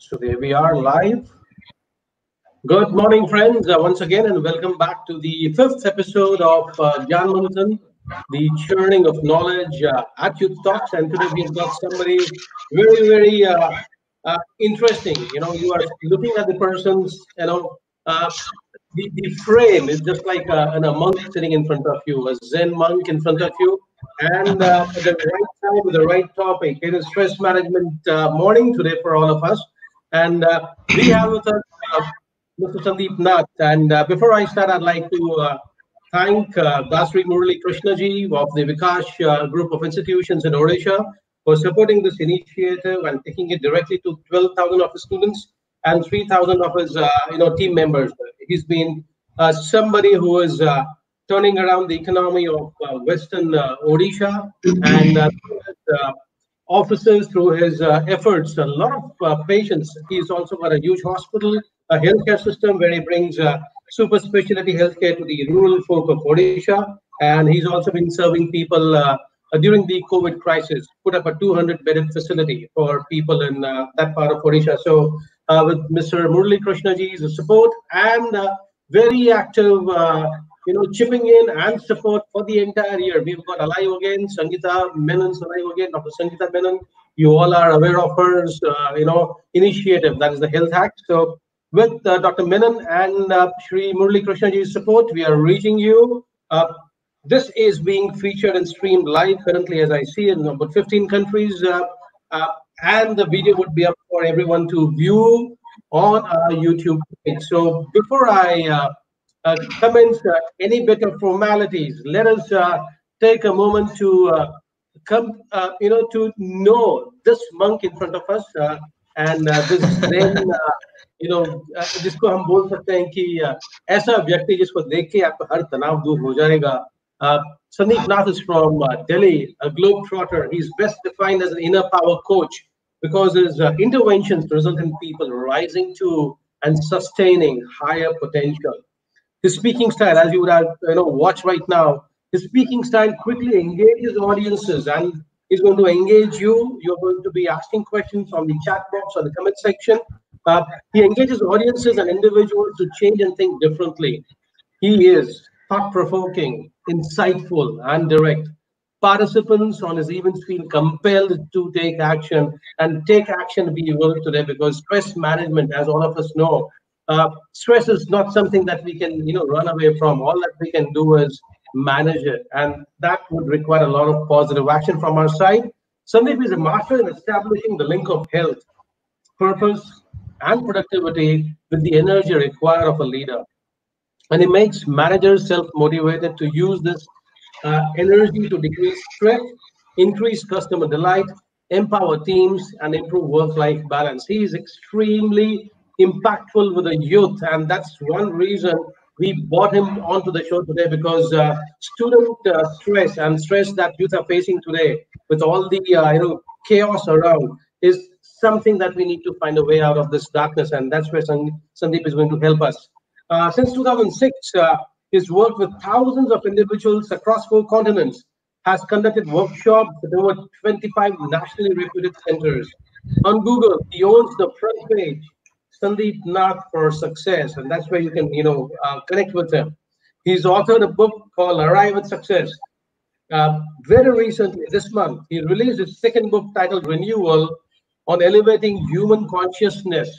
So there we are live. Good morning, friends, uh, once again, and welcome back to the fifth episode of uh, Manthan, the churning of knowledge uh, at Youth Talks. And today we've got somebody very, very uh, uh, interesting. You know, you are looking at the person's, you know, uh, the, the frame is just like a, a monk sitting in front of you, a Zen monk in front of you and uh, the right time with the right topic. It is stress management uh, morning today for all of us. And uh, we have with us uh, Mr. Sandeep Nath. And uh, before I start, I'd like to uh, thank uh, Dasri Murali Krishnaji of the Vikash group of institutions in Odisha for supporting this initiative and taking it directly to 12,000 of his students and 3,000 of his you know, team members. He's been somebody who is turning around the economy of uh, Western uh, Odisha and uh, uh officers through his uh, efforts. A lot of uh, patients. He's also got a huge hospital, a healthcare system where he brings uh, super specialty healthcare to the rural folk of Odisha. And he's also been serving people uh, during the COVID crisis, put up a 200 bedded facility for people in uh, that part of Odisha. So, with Mr. Murali Krishnaji's support and very active you know, chipping in and support for the entire year. We've got alive again, Sangeeta Menon's alive again, Dr. Sangeeta Menon. You all are aware of her, uh, you know, initiative that is the Health Hack. So with uh, Dr. Menon and uh, Shri Murali Krishnaji's support, we are reaching you. Uh, this is being featured and streamed live currently, as I see, in about 15 countries. Uh, uh, and the video would be up for everyone to view on our YouTube page. So before I uh, commence uh, any bit of formalities. Let us uh, take a moment to come, you know, to know this monk in front of us and this then, you know, जिसको हम बोल सकते हैं कि ऐसा व्यक्ति जिसको देख के आपका हर तनाव दूर हो जाएगा Sandeep Nath is from uh, Delhi, a globetrotter. He's best defined as an inner power coach because his uh, interventions result in people rising to and sustaining higher potential. His speaking style, as you would have you know watch right now, his speaking style quickly engages audiences and is going to engage you. You're going to be asking questions on the chat box or the comment section. Uh, he engages audiences and individuals to change and think differently. He is thought-provoking, insightful, and direct. Participants on his events feel compelled to take action and take action we will today because stress management, as all of us know, uh, stress is not something that we can you know run away from. All that we can do is manage it. And that would require a lot of positive action from our side. Sandeep is a master in establishing the link of health purpose and productivity with the energy required of a leader. And it makes managers self-motivated to use this uh, energy to decrease stress increase customer delight empower teams and improve work-life balance. He is extremely impactful with the youth. And that's one reason we brought him onto the show today because uh, student uh, stress and stress that youth are facing today with all the uh, you know chaos around is something that we need to find a way out of this darkness. And that's where Sandeep is going to help us. Uh, since 2006, uh, he's worked with thousands of individuals across four continents, has conducted workshops at over 25 nationally reputed centers. On Google, he owns the front page Sandeep Nath for Success, and that's where you can, you know, uh, connect with him. He's authored a book called Arrive at Success. Uh, very recently, this month, he released his second book titled Renewal on elevating human consciousness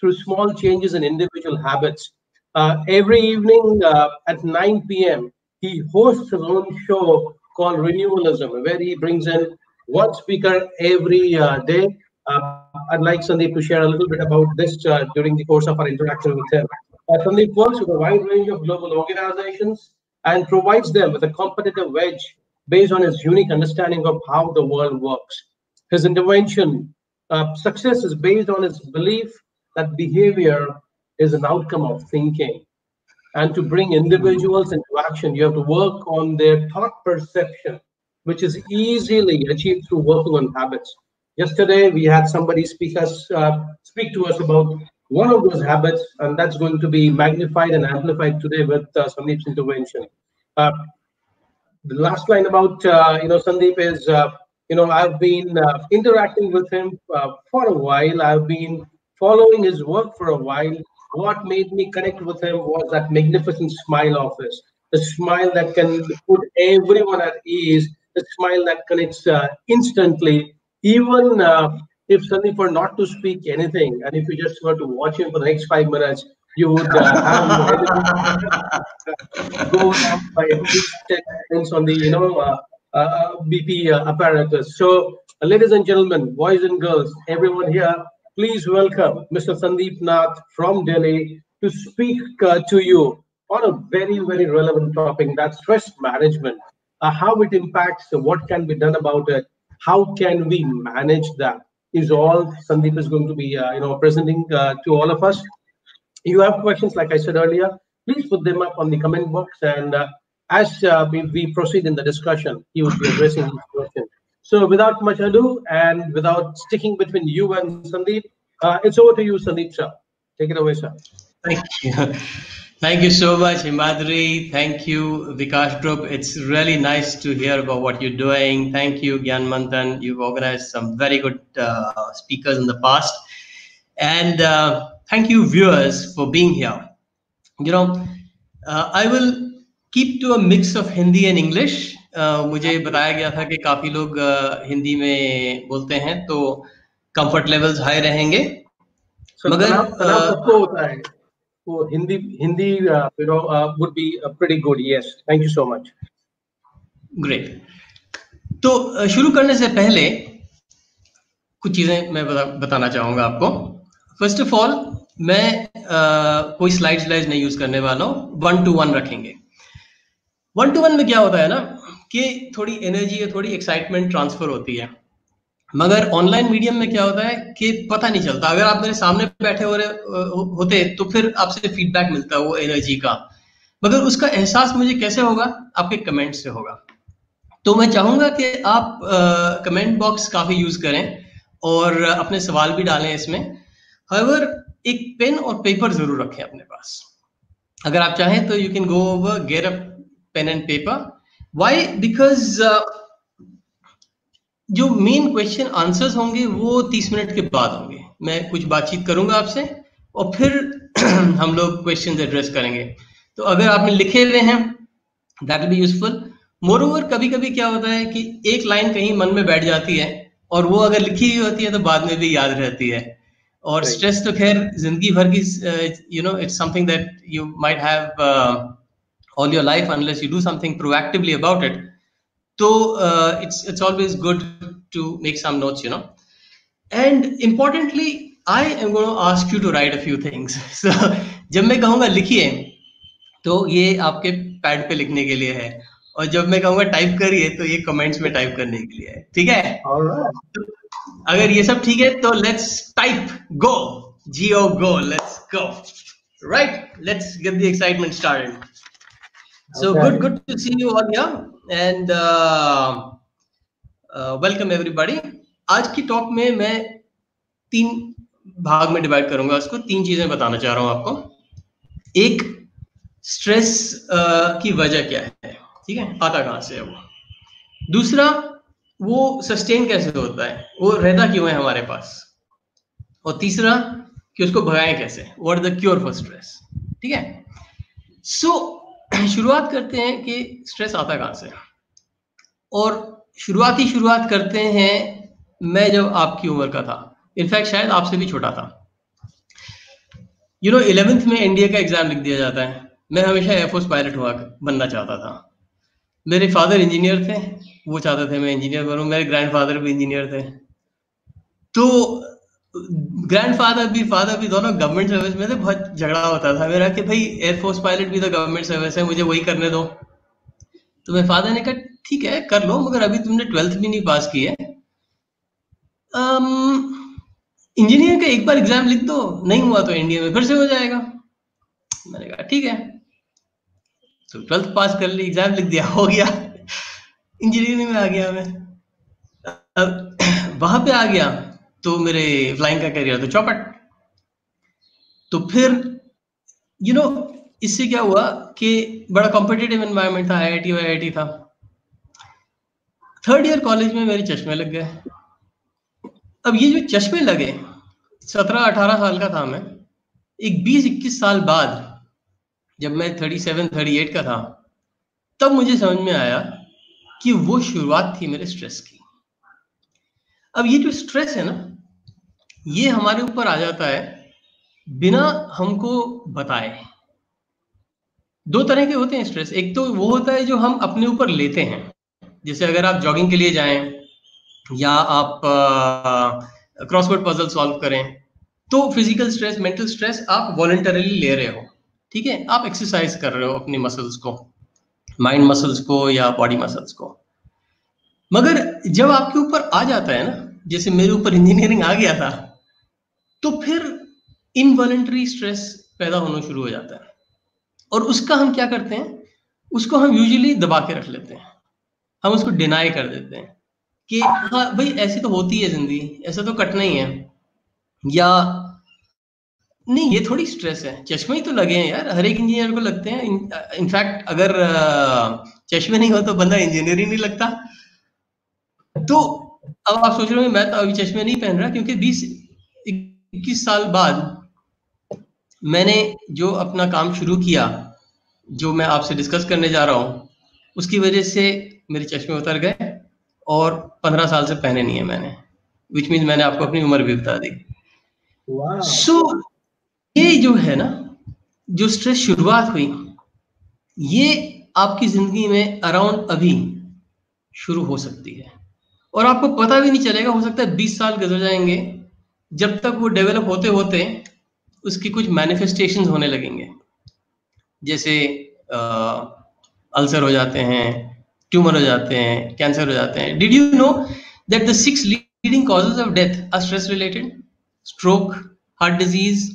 through small changes in individual habits. Uh, every evening uh, at 9 p.m., he hosts his own show called Renewalism, where he brings in one speaker every uh, day uh, I'd like Sandeep to share a little bit about this uh, during the course of our interaction with him. Uh, Sandeep works with a wide range of global organizations and provides them with a competitive edge based on his unique understanding of how the world works. His intervention uh, success is based on his belief that behavior is an outcome of thinking. And to bring individuals into action, you have to work on their thought perception, which is easily achieved through working on habits. Yesterday, we had somebody speak us uh, speak to us about one of those habits, and that's going to be magnified and amplified today with uh, Sandeep's intervention. Uh, the last line about uh, you know Sandeep is uh, you know I've been uh, interacting with him for a while. I've been following his work for a while, what made me connect with him was that magnificent smile of his, the smile that can put everyone at ease, the smile that connects instantly, even uh, if Sandeep were not to speak anything, and if you just were to watch him for the next five minutes, you would uh, go up by at least 10 seconds on the you know uh, uh, BP uh, apparatus. So, ladies and gentlemen, boys and girls, everyone here, please welcome Mr. Sandeep Nath from Delhi to speak uh, to you on a very, very relevant topic that's stress management, uh, how it impacts, what can be done about it, how can we manage that is all Sandeep is going to be, uh, you know, presenting uh, to all of us. You have questions, like I said earlier, please put them up on the comment box. And uh, as we, we, proceed in the discussion, he will be addressing these questions. So without much ado, and without sticking between you and Sandeep, uh, it's over to you, Sandeep sir. Take it away, sir. Thank you. Thank you so much, Himadri. Thank you, Vikash Group. It's really nice to hear about what you're doing. Thank you, Gyan Manthan. You've organized some very good uh, speakers in the past. And uh, thank you, viewers, for being here. You know, uh, I will keep to a mix of Hindi and English. Uh, मुझे बताया गया था कि काफी लोग uh, Hindi में बोलते हैं तो कंफर्ट लेवल्स हाई रहेंगे so मगर uh, होता है Oh, Hindi, Hindi, uh, you know, uh, would be uh, pretty good. Yes. Thank you so much. Great. तो शुरू करने से पहले कुछ चीज़ें मैं बता, बताना चाहूँगा आपको फ़र्स्ट ऑफ़ ऑल मैं आ, कोई स्लाइड स्लाइड नहीं यूज़ करने वाला हूँ वन टू वन रखेंगे वन टू वन में क्या होता है ना कि थोड़ी एनर्जी या थोड़ी एक्साइटमेंट ट्रांसफ़र होती है मगर ऑनलाइन मीडियम में क्या होता है कि पता नहीं चलता। अगर आप मेरे सामने बैठे हो रहे होते तो फिर आपसे फीडबैक मिलता वो एनर्जी का। मगर उसका एहसास मुझे कैसे होगा? आपके कमेंट से होगा। तो मैं चाहूँगा कि आप कमेंट बॉक्स काफ़ी यूज़ करें और अपने सवाल भी डालें इसमें। हर एक पेन और पेपर ज़रूर रखें अपने पास। अगर आप चाहें तो you can go over get a pen and paper why because जो मेन क्वेश्चन आंसर्स होंगे वो तीस मिनट के बाद होंगे। मैं कुछ बातचीत करूँगा आपसे और फिर हम लोग क्वेश्चन एड्रेस करेंगे। तो अगर आपने लिखे हुए हैं that will be useful moreover कभी कभी क्या होता है कि एक लाइन कहीं मन में बैठ जाती है और वो अगर लिखी हुई होती है तो बाद में भी याद रहती है। और स्ट्रेस तो खैर ज़िंदगी भर की you know it's something that you might have all your life unless you do something proactively about it तो it's it's always good to make some notes you know and importantly I am going ask you to write a few things so जब मैं कहूँगा लिखिए तो ये आपके pad पे लिखने के लिए है। और जब मैं कहूँगा टाइप करिए तो ये कमेंट्स में टाइप करने के लिए है। ठीक है? Right. तो अगर ये सब ठीक है तो let's type go G O go let's go right let's get the excitement started so good good to see you all yeah uh, welcome everybody. आज की टॉक में मैं तीन भाग में डिवाइड करूँगा उसको तीन चीज़ें बताना चाह रहा हूँ आपको। एक स्ट्रेस uh, की वजह क्या है? ठीक है? आता कहाँ से है वो? दूसरा वो सस्टेन कैसे होता है? वो रहता क्यों है हमारे पास? और तीसरा कि उसको भगाएँ कैसे? What the cure for stress ठीक है? सो so, शुरुआत करते हैं कि स्ट्रेस आता कहाँ से? और शुरुआती शुरुआत करते हैं मैं जब आपकी उम्र का था। इनफैक्ट शायद आपसे भी छोटा था। यू नो इलेवेंथ में इंडिया का एग्ज़ाम लिख दिया जाता है। मैं हमेशा एयरफोर्स पायलट हुआ, बनना चाहता था। मेरे फादर इंजीनियर थे। वो चाहते थे मैं इंजीनियर बनूं। मेरे ग्रैंडफादर भी इंजीनियर थे। तो ग्रैंडफादर भी फादर भी दोनों गवर्नमेंट सर्विस में थे, बहुत झगड़ा होता था। मेरा कि भाई एयरफोर्स पायलट भी तो गवर्नमेंट सर्विस है, मुझे वही करने दो। तो मेरे फादर ने कहा, ठीक है, कर लो, मगर अभी तुमने ट्वेल्थ भी नहीं पास की है। इंजीनियर का एक बार एग्ज़ाम लिख दो, नहीं हुआ तो इंडिया में फिर से हो जाएगा। मैंने कहा, ठीक है। तो ट्वेल्थ पास कर ली एग्ज़ाम लिख दिया, हो गया। इंजीनियरिंग में आ गया मैं। अब, वहाँ पे आ गया। तो मेरे फ्लाइंग का करियर तो चौपट। तो फिर यू you नो know, इससे क्या हुआ कि बड़ा कॉम्पिटेटिव एनवायरनमेंट था आईआईटी और आईआईटी था। थर्ड ईयर कॉलेज में मेरे चश्मे लग गए। अब ये जो चश्मे लगे सत्रह अठारह साल का था मैं। एक बीस इक्कीस साल बाद जब मैं थर्टी सेवन थर्टी एट का था तब मुझे समझ में आया कि वो शुरुआत थी मेरे स्ट्रेस की। अब ये जो स्ट्रेस है ना ये हमारे ऊपर आ जाता है बिना हमको बताए। दो तरह के होते हैं स्ट्रेस एक तो वो होता है जो हम अपने ऊपर लेते हैं। जैसे अगर आप जॉगिंग के लिए जाएँ या आप क्रॉसवर्ड पजल सॉल्व करें तो फ़िज़िकल स्ट्रेस मेंटल स्ट्रेस आप वॉलेंटरली ले रहे हो। ठीक है? आप एक्सरसाइज कर रहे हो अपनी मसल्स को माइंड मसल्स को या बॉडी मसल्स को। मगर जब आपके ऊपर आ जाता है ना, जैसे मेरे ऊपर इंजीनियरिंग आ गया था तो फिर इनवॉलेंट्री स्ट्रेस पैदा होना शुरू हो जाता है। और उसका हम क्या करते हैं? उसको हम यूजुअली दबा के रख लेते हैं। हम उसको डिनाई कर देते हैं कि हाँ भाई, ऐसी तो होती है ज़िंदगी, ऐसा तो कटना ही है। या, नहीं, ये थोड़ी स्ट्रेस है। चश्मे ही तो लगे हैं यार, हर एक इंजीनियर को लगते हैं। इनफैक्ट अगर चश्मे नहीं हो तो बंदा इंजीनियर ही नहीं लगता। तो अब आप सोच रहे हो, मैं तो अभी चश्मे नहीं पहन रहा, क्योंकि बीस इक्कीस साल बाद मैंने जो अपना काम शुरू किया जो मैं आपसे डिस्कस करने जा रहा हूँ उसकी वजह से मेरे चश्मे उतर गए और पंद्रह साल से पहने नहीं है मैंने विच मीन मैंने आपको अपनी उम्र भी बता दी सो wow. so, ये जो है ना जो स्ट्रेस शुरुआत हुई ये आपकी ज़िंदगी में अराउंड अभी शुरू हो सकती है और आपको पता भी नहीं चलेगा हो सकता है बीस साल गुजर जाएँगे जब तक वो डेवलप होते होते उसकी कुछ मैनिफेस्टेशन होने लगेंगे। जैसे अल्सर हो जाते हैं ट्यूमर हो जाते हैं कैंसर हो जाते हैं। Did you know that the six leading causes of death are stress related stroke heart disease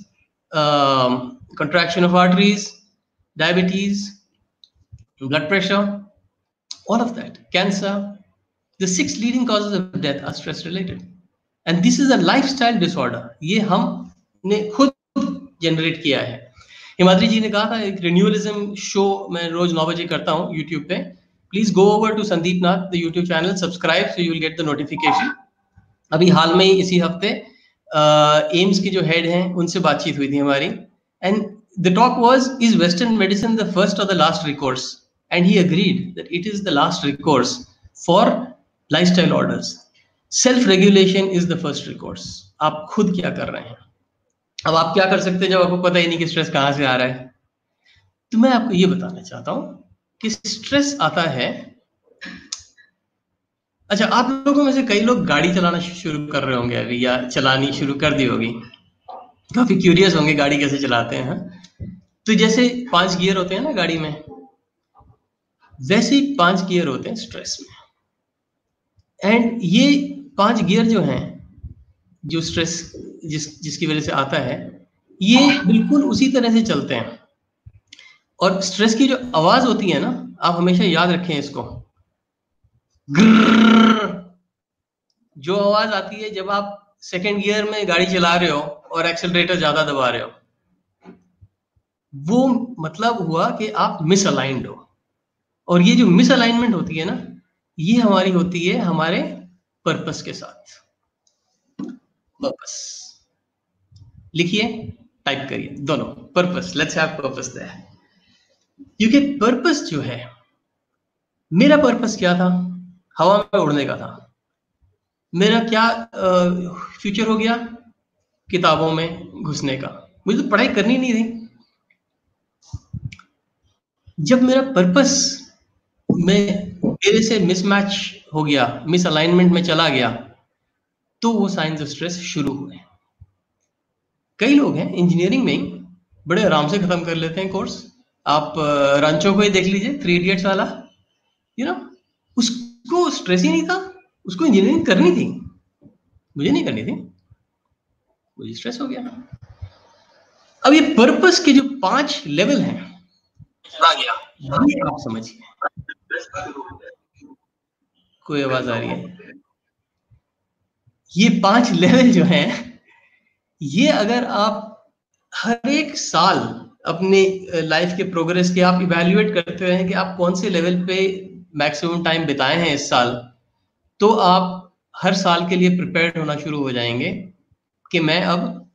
contraction of arteries diabetes blood pressure all of that cancer the six leading causes of death are stress related And this is a lifestyle disorder. ये हमने खुद generate किया है। हिमाद्री जी ने कहा था, एक रिन्यूअलिज्म show मैं रोज नौ बजे करता हूँ यूट्यूब पे। Please go over to Sandeep Nath the YouTube channel subscribe so you will get the notification अभी हाल में ही इसी हफ़्ते एम्स के जो हेड हैं, उनसे बातचीत हुई थी हमारी। And the talk was is western medicine the first और the last recourse and he agreed that it is the last recourse for lifestyle orders self regulation is the first recourse आप खुद क्या कर रहे हैं? अब आप क्या कर सकते हैं जब आपको पता ही नहीं कि स्ट्रेस कहाँ से आ रहा है? तो मैं आपको ये बताना चाहता हूँ कि स्ट्रेस आता है। अच्छा आप लोगों में से कई लोग गाड़ी चलाना शुरू कर रहे होंगे अभी, या चलानी शुरू कर दी होगी। काफ़ी क्यूरियस होंगे गाड़ी कैसे चलाते हैं तो जैसे पाँच गियर होते हैं ना गाड़ी में, वैसे ही पाँच गियर होते हैं स्ट्रेस में। एंड ये पाँच गियर जो हैं, जो स्ट्रेस जिस, जिसकी वजह से आता है, ये बिल्कुल उसी तरह से चलते हैं। और स्ट्रेस की जो आवाज़ होती है ना, आप हमेशा याद रखें इसको। जो आवाज़ आती है जब आप सेकेंड गियर में गाड़ी चला रहे हो और एक्सेलरेटर ज़्यादा दबा रहे हो। वो मतलब हुआ कि आप मिसअलाइंड हो। और ये जो मिसअलाइनमेंट होती है ना, ये हमारी होती है हमारे पर्पस के साथ। पर्पस लिखिए टाइप करिए। दोनों। Purpose let's have purpose there क्योंकि पर्पस जो है, मेरा पर्पस क्या था? हवा में उड़ने का था। मेरा क्या फ्यूचर हो गया? किताबों में घुसने का। मुझे तो पढ़ाई करनी नहीं थी। जब मेरा पर्पस में मेरे से मिसमैच हो गया मिस अलाइनमेंट में चला गया तो वो साइंस ऑफ़ स्ट्रेस शुरू हुए। कई लोग हैं इंजीनियरिंग में बड़े आराम से खत्म कर लेते हैं कोर्स आप रांचो को ही देख लीजिए थ्री इडियट्स वाला। यू नो उसको स्ट्रेस ही नहीं था उसको इंजीनियरिंग करनी थी। मुझे नहीं करनी थी। मुझे स्ट्रेस हो गया। अब ये पर्पस के जो पाँच लेवल हैं आ गया। आप समझिए। कोई आवाज़ आ रही है? ये पाँच लेवल जो हैं, ये अगर आप हर एक साल अपने लाइफ के प्रोग्रेस के आप इवेल्युएट करते हैं कि आप कौन से लेवल पे मैक्सिमम टाइम बिताए हैं इस साल तो आप हर साल के लिए प्रिपेयर्ड होना शुरू हो जाएँगे कि मैं अब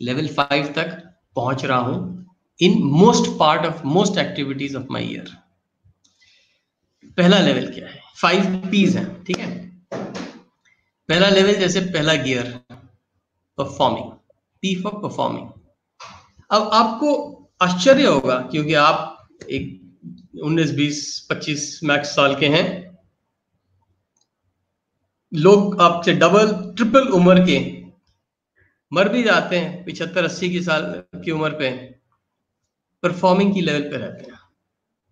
लेवल फाइव तक पहुँच रहा हूँ in most part of most activities of my year पहला लेवल क्या है? फाइव पीज है, ठीक है? पहला लेवल जैसे पहला gear performing P for performing अब आपको आश्चर्य होगा, क्योंकि आप एक 19 20 25 मैक्स साल के हैं। लोग आपसे डबल ट्रिपल उम्र के मर भी जाते हैं, पिछहत्तर, अस्सी की साल की उम्र पे परफॉर्मिंग की लेवल पे रहते हैं।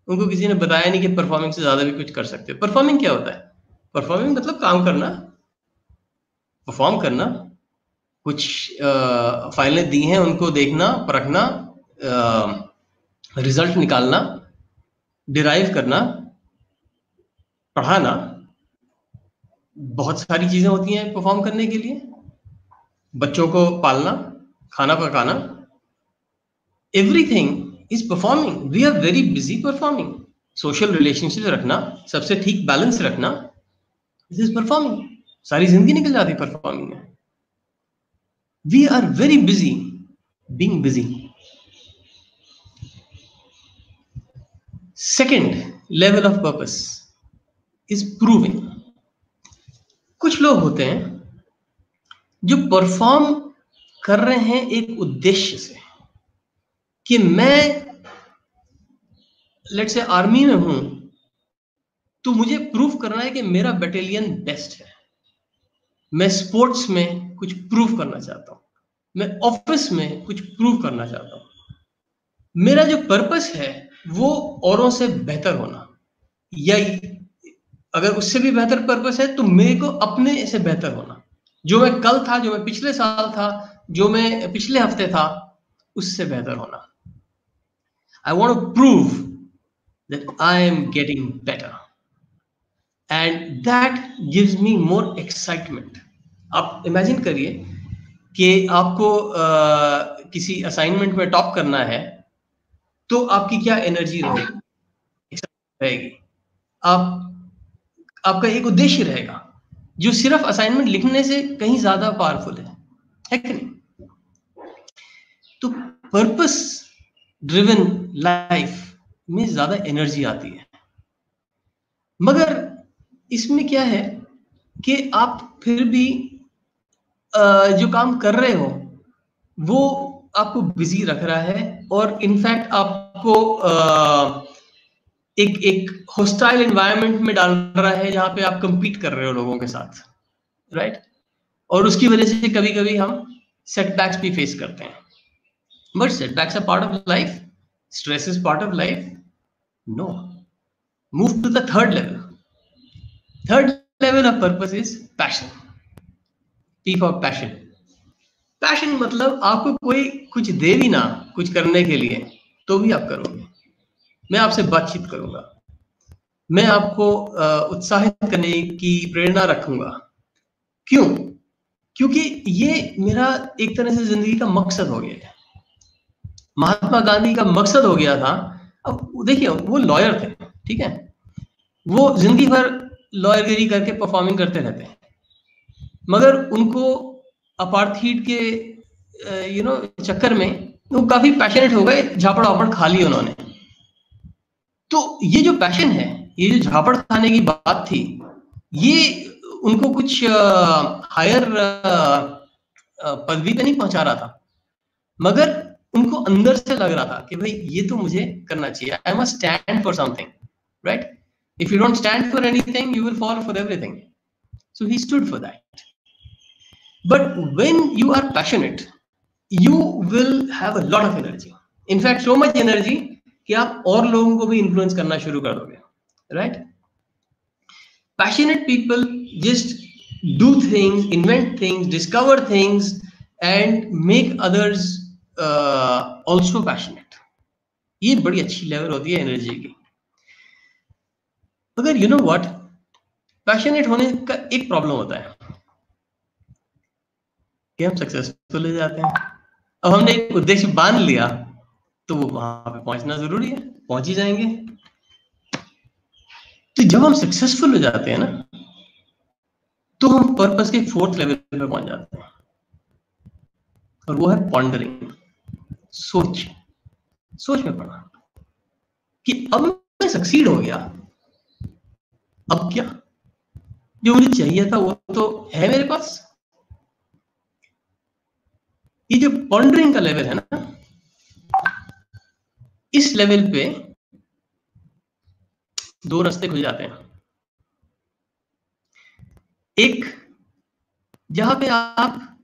उनको किसी ने बताया नहीं कि परफॉर्मिंग से ज़्यादा भी कुछ कर सकते हो। परफॉर्मिंग क्या होता है? परफॉर्मिंग मतलब काम करना परफॉर्म करना, कुछ फाइलें दी हैं उनको देखना, परखना रिज़ल्ट निकालना डिराइव करना, पढ़ाना, बहुत सारी चीज़ें होती हैं परफॉर्म करने के लिए। बच्चों को पालना, खाना पकाना everything is performing we are very busy performing social relationship रखना, सबसे ठीक बैलेंस रखना दिस इज़ परफॉर्मिंग सारी ज़िंदगी निकल जाती है परफॉर्मिंग में। We are very busy being busy second level of purpose is proving कुछ लोग होते हैं जो परफॉर्म कर रहे हैं एक उद्देश्य से। कि मैं लेट से आर्मी में हूँ तो मुझे प्रूव करना है कि मेरा बटालियन बेस्ट है। मैं स्पोर्ट्स में कुछ प्रूव करना चाहता हूँ। मैं ऑफ़िस में कुछ प्रूफ करना चाहता हूँ। मेरा जो पर्पस है, वो औरों से बेहतर होना। या अगर उससे भी बेहतर पर्पस है तो मेरे को अपने से बेहतर होना। जो मैं कल था, जो मैं पिछले साल था, जो मैं पिछले हफ़्ते था, उससे बेहतर होना। I want to prove that I am getting better and that gives me more excitement आप इमेजिन करिए कि आपको आ, किसी असाइनमेंट में टॉप करना है तो आपकी क्या एनर्जी रहेगी? रहेगी। आप आपका एक उद्देश्य रहेगा जो सिर्फ़ असाइनमेंट लिखने से कहीं ज़्यादा पावरफुल है। है कि नहीं? तो पर्पस ड्रिवन लाइफ में ज़्यादा एनर्जी आती है मगर इसमें क्या है कि आप फिर भी जो काम कर रहे हो, वो आपको बिज़ी रख रहा है और इनफैक्ट आपको एक एक होस्टाइल एनवायरनमेंट में डाल रहा है जहाँ पे आप कंपीट कर रहे हो लोगों के साथ राइट? और उसकी वजह से कभी कभी हम सेटबैक्स भी फेस करते हैं but setbacks are part of life stress is part of life no move to the third level third level of purpose is passion P for passion passion मतलब आपको कोई कुछ दे भी ना कुछ करने के लिए तो भी आप करोगे। मैं आपसे बातचीत करूँगा। मैं आपको उत्साहित करने की प्रेरणा रखूँगा। क्यों? क्योंकि ये मेरा एक तरह से ज़िंदगी का मकसद हो गया है। महात्मा गांधी का मकसद हो गया था। अब देखिए, वो लॉयर थे, ठीक है? वो ज़िंदगी भर लॉयरगिरी करके परफॉर्मिंग करते रहते हैं। मगर उनको अपार्थीट के यू नो चक्कर में वो काफ़ी पैशनेट हो गए झापड़ वापड़ खा ली उन्होंने। तो ये जो पैशन है, ये जो झापड़ खाने की बात थी, ये उनको कुछ हायर पदवी पे नहीं पहुँचा रहा था। मगर अंदर से लग रहा था कि भाई ये तो मुझे करना चाहिए। I must stand for something right if you don't stand for anything you will follow for everything so he stood for that but when you are passionate you will have a lot of energy in fact so much energy कि आप और लोगों को भी influence करना शुरू कर दोगे right passionate people just do things invent things discover things and make others also passionate ये बड़ी अच्छी लेवल होती है एनर्जी की। मगर यू नो व्हाट पैशनेट होने का एक प्रॉब्लम होता है। कि हम सक्सेसफुल हो जाते हैं। अब हमने एक उद्देश्य बाँध लिया तो वो वहाँ पे पहुँचना ज़रूरी है। पहुँच ही जाएँगे। तो जब हम सक्सेसफुल हो जाते हैं ना तो हम पर्पस के फोर्थ लेवल पे पहुँच जाते हैं। और वो है पॉन्डरिंग सोच सोच में पड़ा कि अब मैं सक्सीड हो गया। अब क्या? जो मुझे चाहिए था वो तो है मेरे पास। ये जो पॉन्डरिंग का लेवल है ना, इस लेवल पे दो रास्ते खुल जाते हैं। एक, जहाँ पे आप,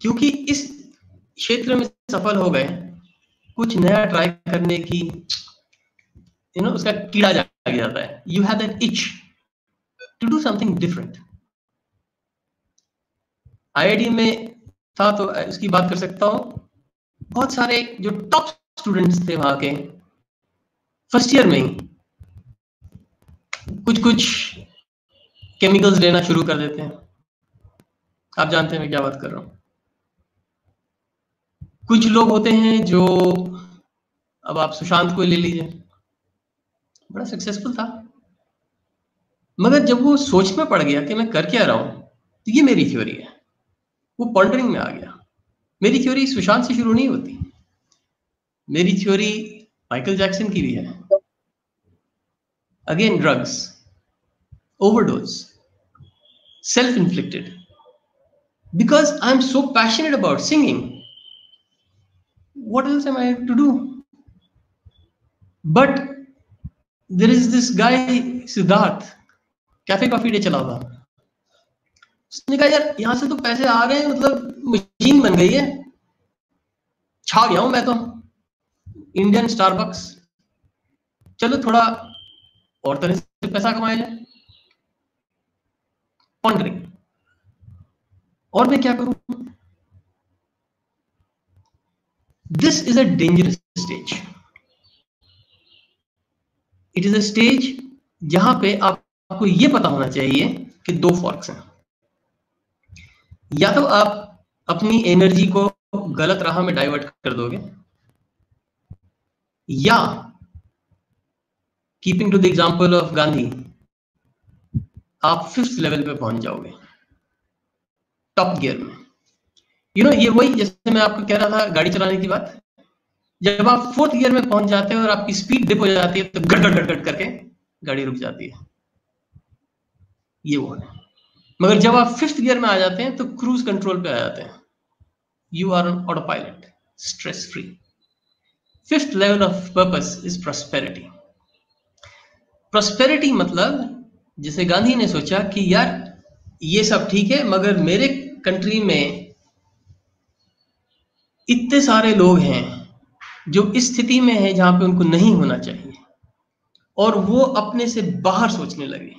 क्योंकि इस क्षेत्र में सफल हो गए कुछ नया ट्राई करने की यू नो उसका कीड़ा जाग जाता है। You have that itch to do something different IIT में था तो इसकी बात कर सकता हूँ। बहुत सारे जो टॉप स्टूडेंट्स थे वहाँ के फ़र्स्ट ईयर में ही कुछ कुछ केमिकल्स लेना शुरू कर देते हैं। आप जानते हैं मैं क्या बात कर रहा हूँ। कुछ लोग होते हैं जो अब आप सुशांत को ले लीजिए। बड़ा सक्सेसफुल था। मगर जब वो सोच में पड़ गया कि मैं कर क्या रहा हूँ तो ये मेरी थ्योरी है। वो पॉन्डरिंग में आ गया। मेरी थ्योरी सुशांत से शुरू नहीं होती। मेरी थ्योरी माइकल जैक्सन की भी है। Again drugs overdose self inflicted because I am so passionate about singing what else am I to do? But there is this guy, Siddharth Cafe Coffee Day चला था उसने कहा यार यहाँ से तो पैसे आ हैं मतलब मशीन बन गई है छा गया हूँ मैं तो इंडियन स्टारबक्स चलो थोड़ा और तरह से पैसा कमाया जाए पॉन्डरिंग और मैं क्या करूँ this is a dangerous stage. It is a stage जहाँ पे आप, आपको ये पता होना चाहिए कि दो फॉर्क्स हैं। या तो आप अपनी एनर्जी को गलत राह में डाइवर्ट कर दोगे या keeping to the example of Gandhi आप फिफ्थ लेवल पे पहुँच जाओगे टॉप गियर में। यू नो ये वही जैसे मैं आपको कह रहा था, गाड़ी चलाने की बात। जब आप फोर्थ गियर में पहुँच जाते हैं और आपकी स्पीड डिप हो जाती है तो गट गट गट करके गाड़ी रुक जाती है। ये वो है। मगर जब आप फिफ्थ गियर में आ जाते हैं तो क्रूज कंट्रोल पे आ जाते हैं। You are on autopilot stress free fifth level of purpose is prosperity prosperity मतलब जैसे गांधी ने सोचा कि यार, ये सब ठीक है, मगर मेरे कंट्री में इतने सारे लोग हैं जो इस स्थिति में है जहाँ पे उनको नहीं होना चाहिए। और वो अपने से बाहर सोचने लगे।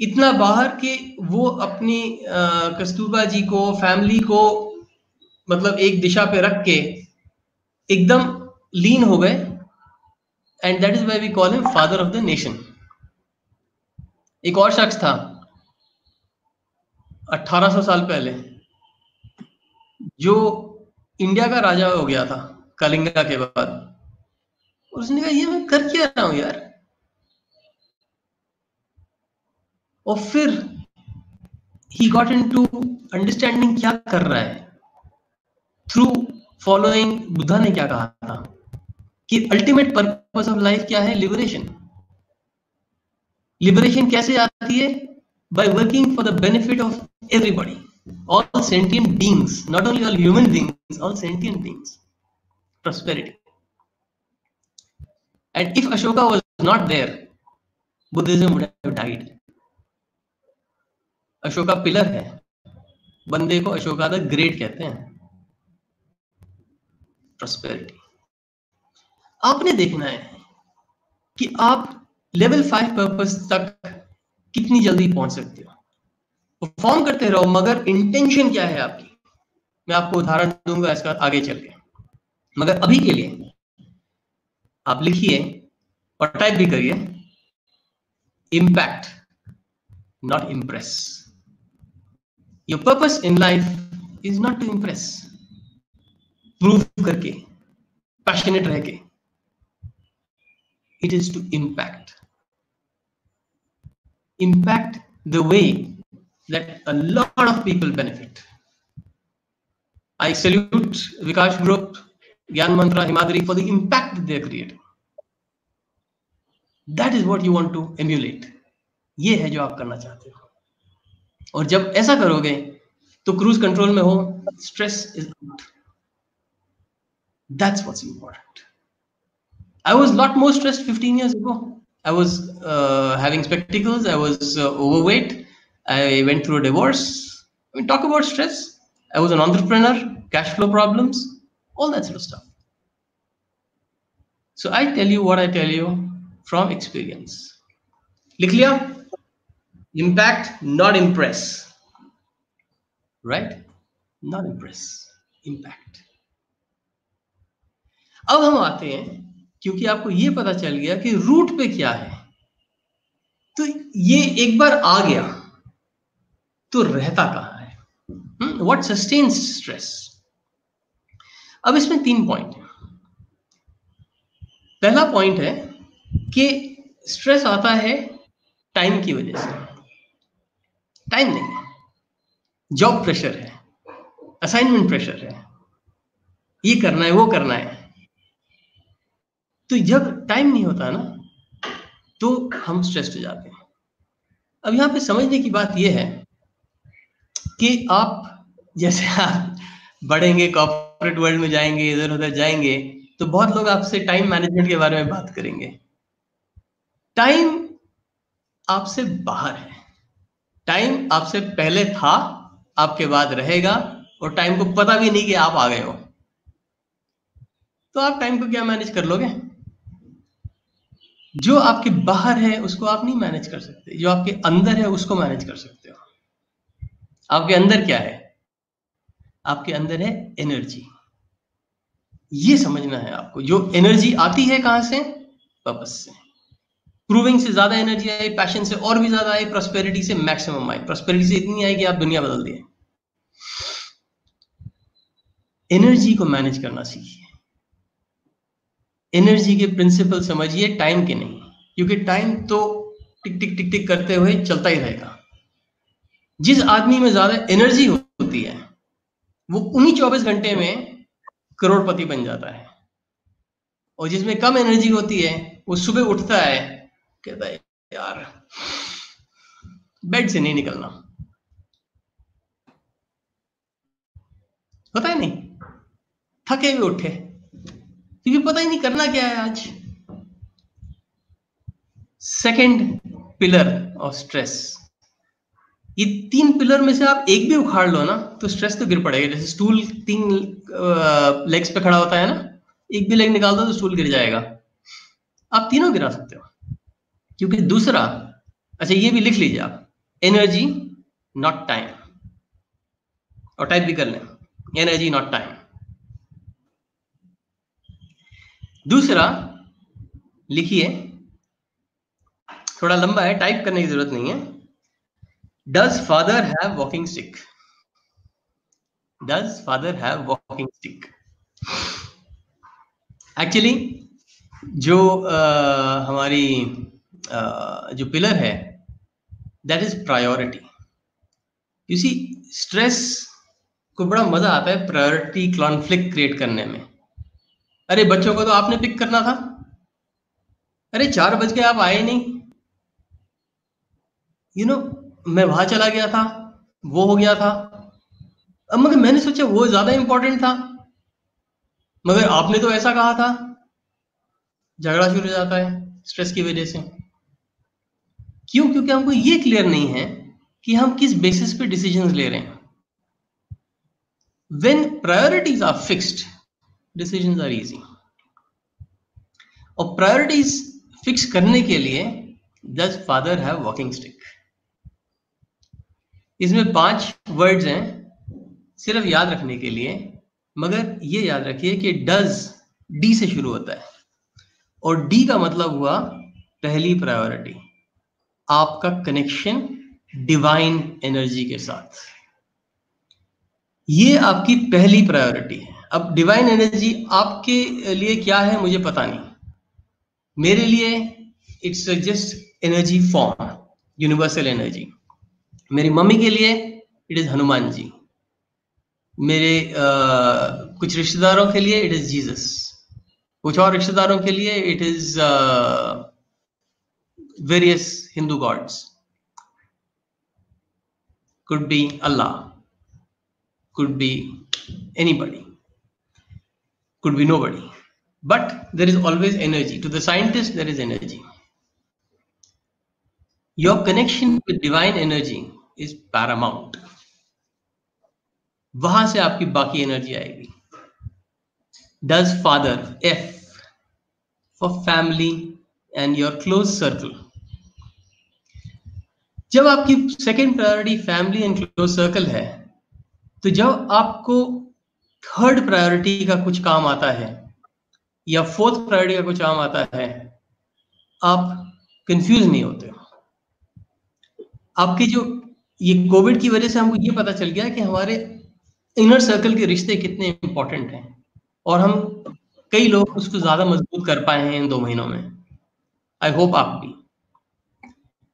इतना बाहर कि वो अपनी कस्तूरबा जी को, फैमिली को मतलब एक दिशा पे रख के एकदम लीन हो गए। And that is why we call him father of the nation एक और शख्स था 1800 साल पहले, जो इंडिया का राजा हो गया था, कलिंगा के बाद। उसने कहा, ये मैं कर क्या रहा हूँ यार? और फिर he got into understanding क्या कर रहा है। थ्रू फॉलोइंग बुद्धा ने क्या कहा था? कि अल्टीमेट पर्पस ऑफ़ लाइफ क्या है? लिबरेशन लिबरेशन कैसे आती है? By working for the benefit of everybody all sentient beings, not only all human beings, all sentient beings. Prosperity. And if Ashoka was not there, Buddhism would have died. Ashoka pillar है बंदे को Ashoka the great कहते हैं prosperity आपने देखना है कि आप लेवल फाइव पर्पस तक कितनी जल्दी पहुँच सकते हो परफॉर्म करते रहो, मगर इंटेंशन क्या है आपकी? मैं आपको उदाहरण दूँगा, इसका आगे चल के मगर अभी के लिए, आप लिखिए और टाइप भी करिए impact not impress your purpose in life is not to impress prove करके पैशनेट रह के it is to impact impact the way that a lot of people benefit. I salute Vikash Group, Gyan Mantra, Himadri for the impact that they are creating. That is what you want to emulate. ये है जो आप करना चाहते हो और जब ऐसा करोगे तो क्रूज कंट्रोल में हो stress is out that's what's important I was lot more stressed 15 years ago i was uh, having spectacles i was uh, overweight I went through a divorce i mean talk about stress i was an entrepreneur cash flow problems all that sort of stuff so i tell you what i tell you from experience लिख impact not impress right not impress impact अब हम आते हैं क्योंकि आपको ये पता चल गया कि रूट पे क्या है तो ये एक बार आ गया तो रहता कहाँ है? व्हाट सस्टेन्स स्ट्रेस अब इसमें तीन पॉइंट है। पहला पॉइंट है कि स्ट्रेस आता है टाइम की वजह से। टाइम नहीं है। जॉब प्रेशर है। असाइनमेंट प्रेशर है। ये करना है, वो करना है। तो जब टाइम नहीं होता ना तो हम स्ट्रेस्ड हो जाते हैं। अब यहाँ पे समझने की बात यह है कि आप जैसे आप बढ़ेंगे कॉर्पोरेट वर्ल्ड में जाएँगे, इधर उधर जाएँगे तो बहुत लोग आपसे टाइम मैनेजमेंट के बारे में बात करेंगे। टाइम आपसे बाहर है। टाइम आपसे पहले था, आपके बाद रहेगा, और टाइम को पता भी नहीं कि आप आ गए हो। तो आप टाइम को क्या मैनेज कर लोगे? जो आपके बाहर है, उसको आप नहीं मैनेज कर सकते। जो आपके अंदर है, उसको मैनेज कर सकते हो। आपके अंदर क्या है? आपके अंदर है एनर्जी ये समझना है आपको, जो एनर्जी आती है कहाँ से? पर्पस से. प्रूविंग से ज़्यादा एनर्जी आई पैशन से और भी ज़्यादा आई प्रोस्पेरिटी से मैक्सिमम आई. प्रोस्पेरिटी से इतनी आई कि आप दुनिया बदल दिए. एनर्जी को मैनेज करना सीखिए. एनर्जी के प्रिंसिपल समझिए टाइम के नहीं. क्योंकि टाइम तो टिक टिक टिक टिक करते हुए चलता ही रहेगा. जिस आदमी में ज़्यादा एनर्जी होती है, वो उन्हीं चौबीस घंटे में करोड़पति बन जाता है। और जिसमें कम एनर्जी होती है, वो सुबह उठता है, कहता है, यार बेड से नहीं निकलना। पता है नहीं। थके हुए उठे। क्योंकि पता ही नहीं करना क्या है आज। सेकंड पिलर ऑफ़ स्ट्रेस ये तीन पिलर में से आप एक भी उखाड़ लो ना तो स्ट्रेस तो गिर पड़ेगा। जैसे स्टूल तीन लेग्स पे खड़ा होता है ना, एक भी लेग निकाल दो तो स्टूल गिर जाएगा। आप तीनों गिरा सकते हो। क्योंकि दूसरा अच्छा ये भी लिख लीजिए आप एनर्जी नॉट टाइम और टाइप भी कर लें। एनर्जी नॉट टाइम दूसरा, लिखिए, थोड़ा लंबा है टाइप करने की ज़रूरत नहीं है। Does father have walking stick does father have walking stick actually जो आ, हमारी आ, जो पिलर है that is priority you see stress को बड़ा मज़ा आता है प्रायोरिटी कॉन्फ्लिक्ट क्रिएट करने में। अरे बच्चों को तो आपने पिक करना था। अरे चार बज के आप आए नहीं। यू you नो know, मैं वहाँ चला गया था, वो हो गया था। अब मगर मैंने सोचा वो ज़्यादा इंपॉर्टेंट था। मगर आपने तो ऐसा कहा था, झगड़ा शुरू हो जाता है स्ट्रेस की वजह से। क्यों? क्योंकि हमको ये क्लियर नहीं है कि हम किस बेसिस पे डिसीजंस ले रहे हैं। When priorities are fixed, decisions are easy. और प्रायोरिटीज फिक्स करने के लिए दस फादर हैव वॉकिंग स्टिक इसमें पाँच वर्ड्स हैं, सिर्फ़ याद रखने के लिए, मगर ये याद रखिए कि डज डी से शुरू होता है, और डी का मतलब हुआ पहली प्रायोरिटी आपका कनेक्शन डिवाइन एनर्जी के साथ। ये आपकी पहली प्रायोरिटी है। अब डिवाइन एनर्जी आपके लिए क्या है, मुझे पता नहीं। मेरे लिए it's just energy form universal energy मेरी मम्मी के लिए इट इज़ हनुमान जी। मेरे आ, कुछ रिश्तेदारों के लिए इट इज़ जीसस कुछ और रिश्तेदारों के लिए it is various Hindu gods could be Allah could be anybody could be nobody but there is always energy to the scientist there is energy your connection with divine energy is paramount वहाँ से आपकी बाकी energy आएगी। Does father F for family and your close circle जब आपकी second priority family and close circle है तो जब आपको थर्ड प्रायोरिटी का कुछ काम आता है, या फोर्थ प्रायोरिटी का कुछ काम आता है, आप कंफ्यूज नहीं होते। आपके जो ये कोविड की वजह से हमको ये पता चल गया कि हमारे इनर सर्कल के रिश्ते कितने इंपॉर्टेंट हैं। और हम कई लोग उसको ज़्यादा मज़बूत कर पाए हैं इन दो महीनों में। आई होप आप भी।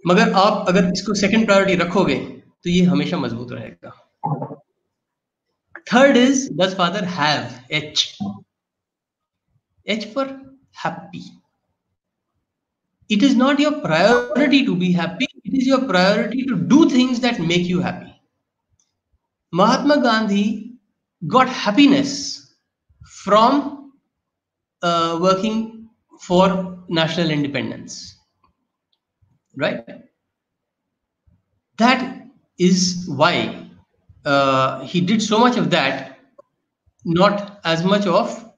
मगर आप अगर इसको सेकंड प्रायोरिटी रखोगे तो ये हमेशा मज़बूत रहेगा। Third is does father have H H for happy it is not your priority to be happy it is your priority to do things that make you happy. Mahatma gandhi got happiness from uh, working for national independence. Right? That is why uh, he did so much of that not as much of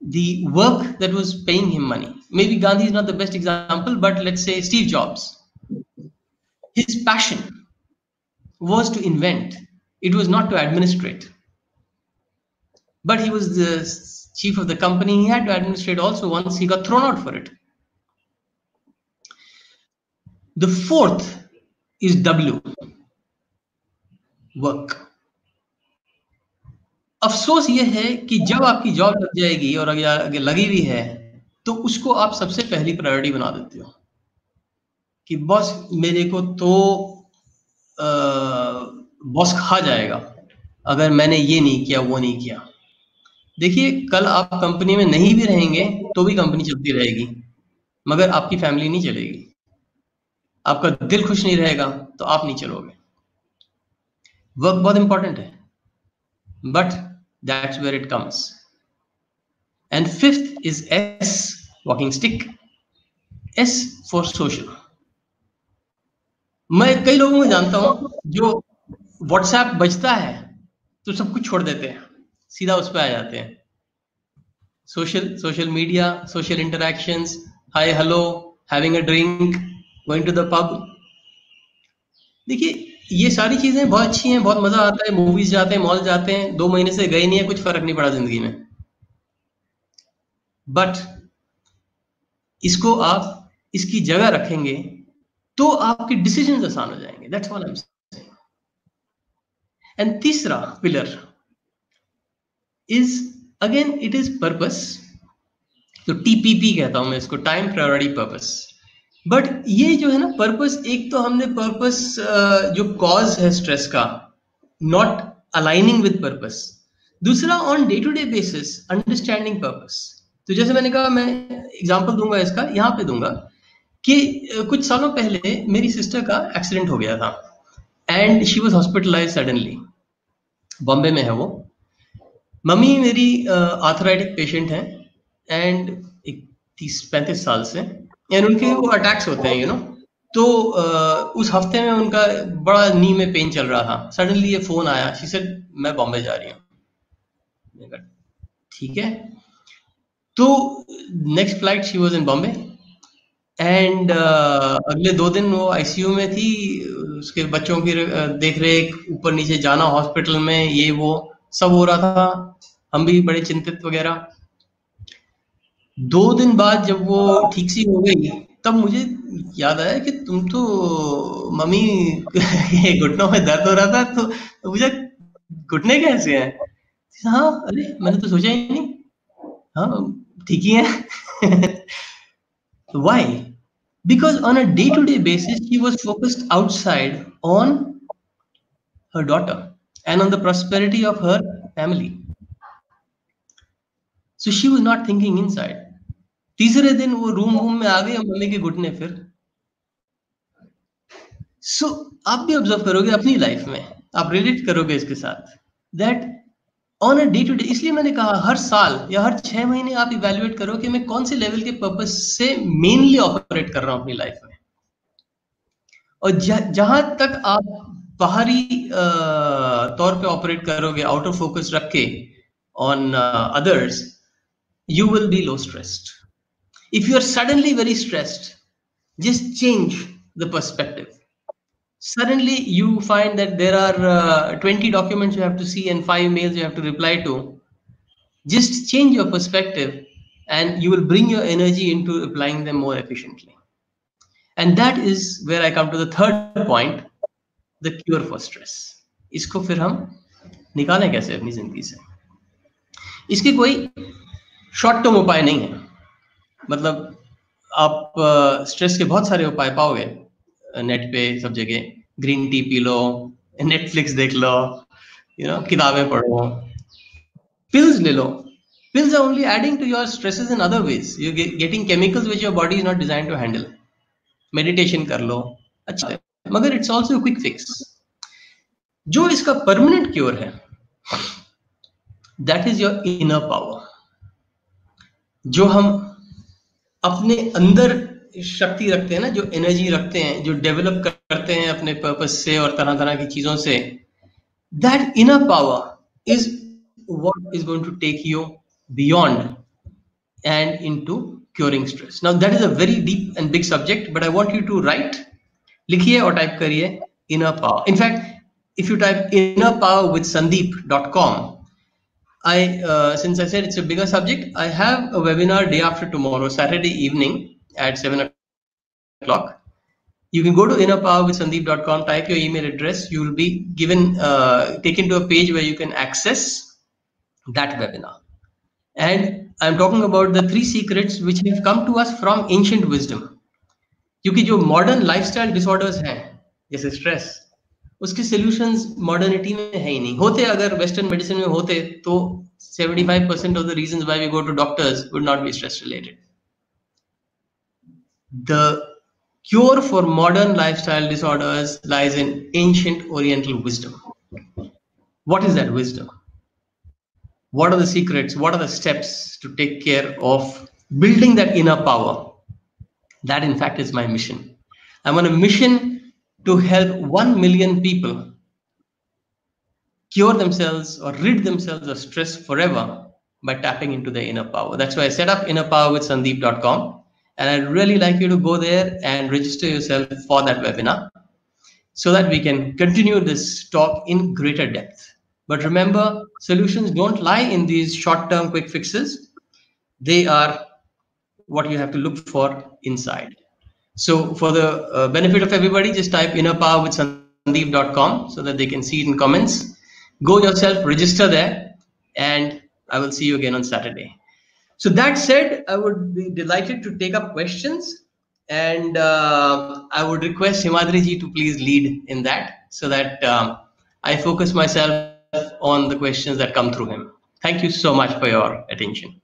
the work that was paying him money. Maybe Gandhi is not the best example, but let's say Steve Jobs His passion was to invent, it was not to administrate. But he was the chief of the company, he had to administrate also once he got thrown out for it. The fourth is W work. अफसोस ये है कि जब आपकी job लग जाएगी और अगर लगी भी है तो उसको आप सबसे पहली प्रायोरिटी बना देते हो कि बॉस मेरे को तो बॉस खा जाएगा। अगर मैंने ये नहीं किया, वो नहीं किया। देखिए, कल आप कंपनी में नहीं भी रहेंगे तो भी कंपनी चलती रहेगी, मगर आपकी फैमिली नहीं चलेगी। आपका दिल खुश नहीं रहेगा तो आप नहीं चलोगे। वर्क बहुत इंपॉर्टेंट है but that's where it comes and fifth is S walking stick S for social. मैं कई लोगों को जानता हूँ जो व्हाट्सएप बजता है तो सब कुछ छोड़ देते हैं, सीधा उस पर आ जाते हैं। Social social media social interactions hi hello having a drink going to the pub देखिए, ये सारी चीज़ें बहुत अच्छी हैं, बहुत मज़ा आता है मूवीज़ जाते हैं मॉल जाते हैं, दो महीने से गए नहीं है, कुछ फ़र्क नहीं पड़ा ज़िंदगी में। बट इसको आप, इसकी जगह रखेंगे तो आपके डिसीज़न आसान हो जाएँगे. That's all I am and तीसरा pillar is again it is purpose तो टीपीपी कहता हूँ मैं इसको टाइम प्रायोरिटी पर्पस बट ये जो है ना पर्पस एक तो हमने पर्पस जो कॉज है स्ट्रेस का नॉट अलाइनिंग विद पर्पस दूसरा on day to day basis understanding purpose तो जैसे मैंने कहा, मैं एग्ज़ाम्पल दूँगा इसका, यहाँ पे दूँगा. कि कुछ सालों पहले मेरी सिस्टर का एक्सीडेंट हो गया था। And she was hospitalise suddenly Bombay में है वो। मम्मी मेरी आर्थराइटिक पेशेंट है एंड एक तीस पैंतीस साल से। एंड उनके वो अटैक्स होते हैं यू नो तो uh, उस हफ़्ते में उनका बड़ा नी में पेन चल रहा था। सडनली ये फ़ोन आया। शी सेड मैं बॉम्बे जा रही हूँ। ठीक है। तो next flight she was in Bombay and uh, अगले दो दिन वो आईसीयू में थी उसके बच्चों की देख रेख ऊपर नीचे जाना हॉस्पिटल में ये वो सब हो रहा था। हम भी बड़े चिंतित वगैरह। दो दिन बाद जब वो ठीक सी हो गई तब मुझे याद आया कि तुम तो मम्मी घुटनों में दर्द हो रहा था तो, तो मुझे घुटने कैसे हैं? हाँ अरे मैंने तो सोचा ही नहीं। हाँ ठीक ही है। why because on a day to day basis she was focused outside on her daughter and on the prosperity of her family. So she was not thinking inside. तीसरे दिन वो रूम रूम में आ गई मम्मी के घुटने फिर सो so, आप भी ऑब्ज़र्व करोगे अपनी लाइफ में आप रिलेट करोगे इसके साथ that on a day to day इसलिए मैंने कहा, हर साल या हर छह महीने आप इवेल्युएट करो कि मैं कौन से लेवल के पर्पज से मेनली ऑपरेट कर रहा हूँ अपनी लाइफ में। और जहाँ तक आप बाहरी तौर पे ऑपरेट करोगे आउट ऑफ़ फोकस रख के on others you will be low stressed if you are suddenly very stressed just change the perspective. suddenly you find that there are uh, 20 documents you have to see and five mails you have to reply to just change your perspective and you will bring your energy into applying them more efficiently and that is where i come to the third point the cure for stress इसको फिर हम निकालें कैसे अपनी जिंदगी से इसके कोई शॉर्ट टर्म उपाय नहीं है मतलब आप स्ट्रेस के बहुत सारे उपाय पाओगे Net पे सब जगह ग्रीन टी पी लो नेटफ्लिक्स देख लो यू नो किताबें पढ़ो पिल्स ले लो pills are only adding to your stresses in other ways you're getting chemicals which your body is not designed to handle meditation कर लो अच्छा है मगर इट्स ऑल्सो क्विक फिक्स जो इसका परमानेंट क्योर है that is your inner power जो हम अपने अंदर शक्ति रखते हैं ना, जो एनर्जी रखते हैं, जो डेवलप करते हैं अपने पर्पस से और तरह तरह की चीज़ों से that inner power is what is going to take you beyond and into curing stress now that is a very deep and big subject but I want you to write लिखिए और type करिए inner power in fact if you type inner power with Sandeep dot com I since I said it's a bigger subject I have a webinar day after tomorrow Saturday evening at 7 o'clock. You can go to innerpowerwithsandeep.com, type your email address. You will be given, uh, taken to a page where you can access that webinar. And I'm talking about the three secrets which have come to us from ancient wisdom. क्योंकि जो modern lifestyle disorders हैं जैसे stress उसके solutions modernity में है ही नहीं होते अगर वेस्टर्न मेडिसिन में होते तो 75 percent of the reason why we go to doctors would not be stress related the cure for modern lifestyle disorders lies in ancient oriental wisdom. What is that wisdom? What are the secrets? What are the steps to take care of building that inner power? That in fact is my mission. I'm on a mission to help 1 million people cure themselves or rid themselves of stress forever by tapping into their inner power. That's why I set up innerpowerwithsandeep.com. And I'd really like you to go there and register yourself for that webinar so that we can continue this talk in greater depth. But remember, solutions don't lie in these short term quick fixes, they are what you have to look for inside. So for the uh, benefit of everybody, just type inner so that they can see it in comments. Go yourself, register there, and I will see you again on Saturday. So that said, I would be delighted to take up questions and uh, I would request Himadri ji to please lead in that so that um, I focus myself on the questions that come through him. Thank you so much for your attention.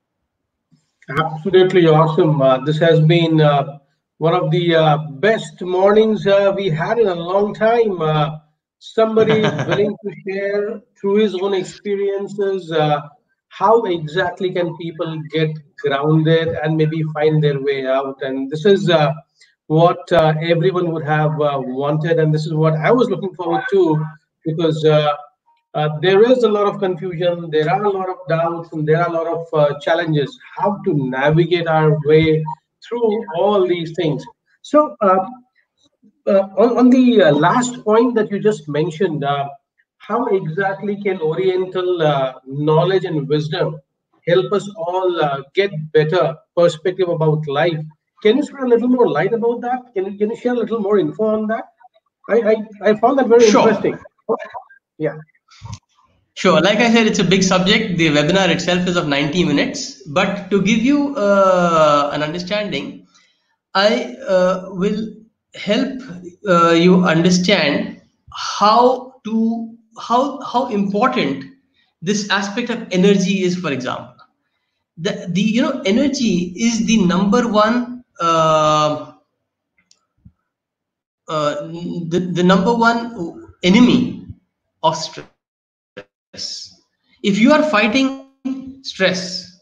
Absolutely awesome. Uh, this has been uh, one of the uh, best mornings uh, we had in a long time. Uh, somebody willing to share through his own experiences uh, how exactly can people get grounded and maybe find their way out. And this is uh, what uh, everyone would have wanted, and this is what I was looking forward to because. there is a lot of confusion, there are a lot of doubts, and there are a lot of challenges. How to navigate our way through all these things. So, uh, uh, on, on the uh, last point that you just mentioned, uh, how exactly can Oriental uh, knowledge and wisdom help us all uh, get better perspective about life? Can you shed a little more light about that? Can you, can you share a little more info on that? I, I, I found that very sure. interesting. Yeah. Sure. Like I said, it's a big subject. The webinar itself is of 90 minutes. But to give you uh, an understanding, I uh, will help uh, you understand how to how how important this aspect of energy is for example the, the you know energy is the number one uh, uh, the, the number one enemy of stress if you are fighting stress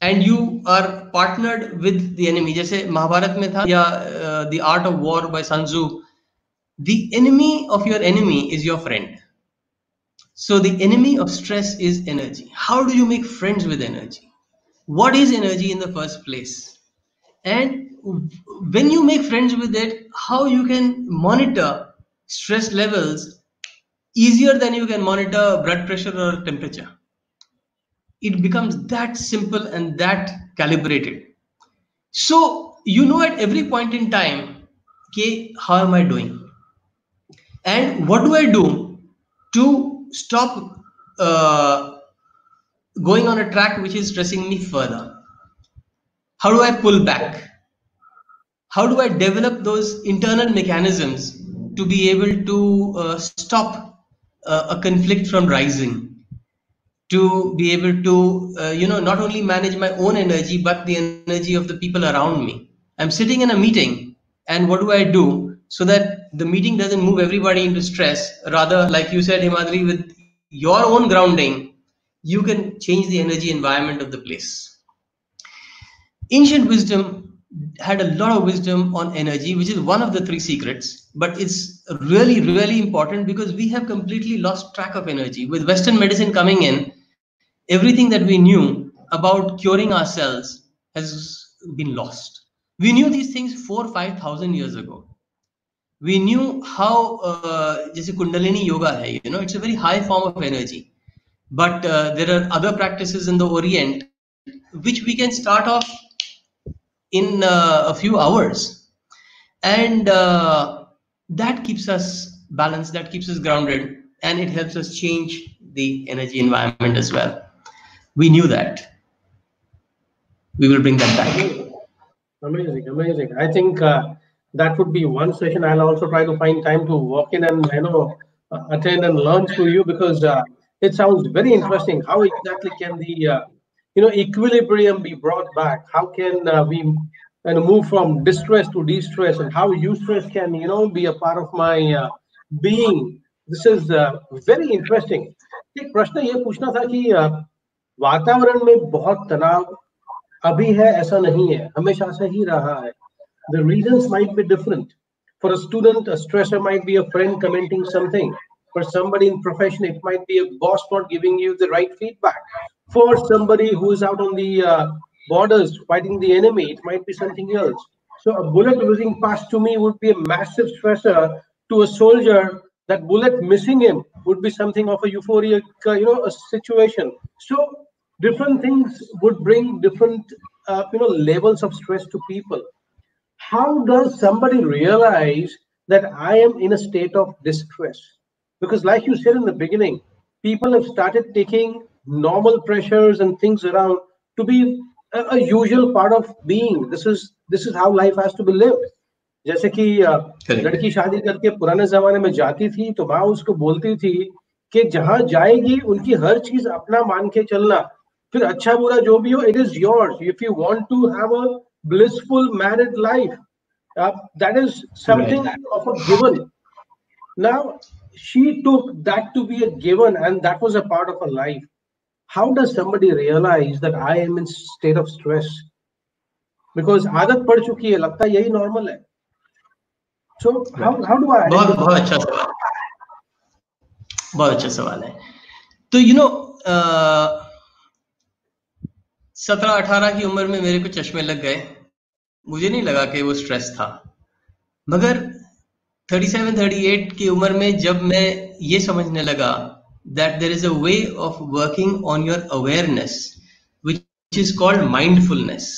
and you are partnered with the enemy जैसे महाभारत में था या uh, the art of war by Sun Tzu the enemy of your enemy is your friend so the enemy of stress is energy. How do you make friends with energy? What is energy in the first place? And when you make friends with it how you can monitor stress levels easier than you can monitor blood pressure or temperature. It becomes that simple and that calibrated. So you know at every point in time okay how am i doing? And what do i do to stop uh, going on a track which is stressing me further? How do I pull back? How do I develop those internal mechanisms to be able to uh, stop uh, a conflict from rising? To be able to, uh, you know, not only manage my own energy, but the energy of the people around me. I'm sitting in a meeting, and what do I do so that the meeting doesn't move everybody into stress? Rather, like you said, Himadri, with your own grounding, you can change the energy environment of the place. Ancient wisdom had a lot of wisdom on energy, which is one of the three secrets, but it's really, really important because we have completely lost track of energy. With Western medicine coming in, everything that we knew about curing ourselves has been lost. We knew these things four, five thousand years ago. We knew how, uh, Kundalini yoga hai, you know, it's a very high form of energy. But uh, there are other practices in the orient which we can start off in uh, a few hours. And uh, that keeps us balanced that keeps us grounded and it helps us change the energy environment as well. We knew that. We will bring that back. Amazing. Amazing. I think uh, that would be one session i'll also try to find time to walk in and you know uh, attend and learn through you because uh, it sounds very interesting. How exactly can the uh, you know equilibrium be brought back? How can uh, we you know, move from distress to de-stress, and how eustress can you know be a part of my uh, being? This is uh, very interesting. एक प्रश्न ये पूछना था कि वातावरण में बहुत तनाव अभी है ऐसा नहीं है हमेशा से ही रहा है the reasons might be different for a student a stressor might be a friend commenting something for somebody in profession, it might be a boss not giving you the right feedback. For somebody who is out on the uh, borders fighting the enemy, it might be something else. So a bullet whizzing past to me would be a massive stressor to a soldier. That bullet missing him would be something of a euphoric, uh, you know, a situation. So different things would bring different, uh, you know, levels of stress to people How does somebody realize that I am in a state of distress? Because, like you said in the beginning, people have started taking normal pressures and things around to be a, a usual part of being. This is this is how life has to be lived. जैसे कि लड़की शादी करके पुराने जमाने में जाती थी तो माँ उसको बोलती थी कि जहां जाएगी उनकी हर चीज अपना मान के चलना फिर अच्छा बुरा जो भी हो it is yours if you want to have a blissful married life uh, that is something right. of a given now she took that to be a given and that was a part of her life how does somebody realize that i am in state of stress because आदत पड़ चुकी है लगता है यही normal है so how how do I बहुत बहुत अच्छा सवाल बहुत अच्छा सवाल है तो यू नो सत्रह अठारह की उम्र में मेरे को चश्मे लग गए मुझे नहीं लगा कि वो स्ट्रेस था। मगर 37, 38 की उम्र में जब मैं ये समझने लगा that there is a way of working on your awareness which is called mindfulness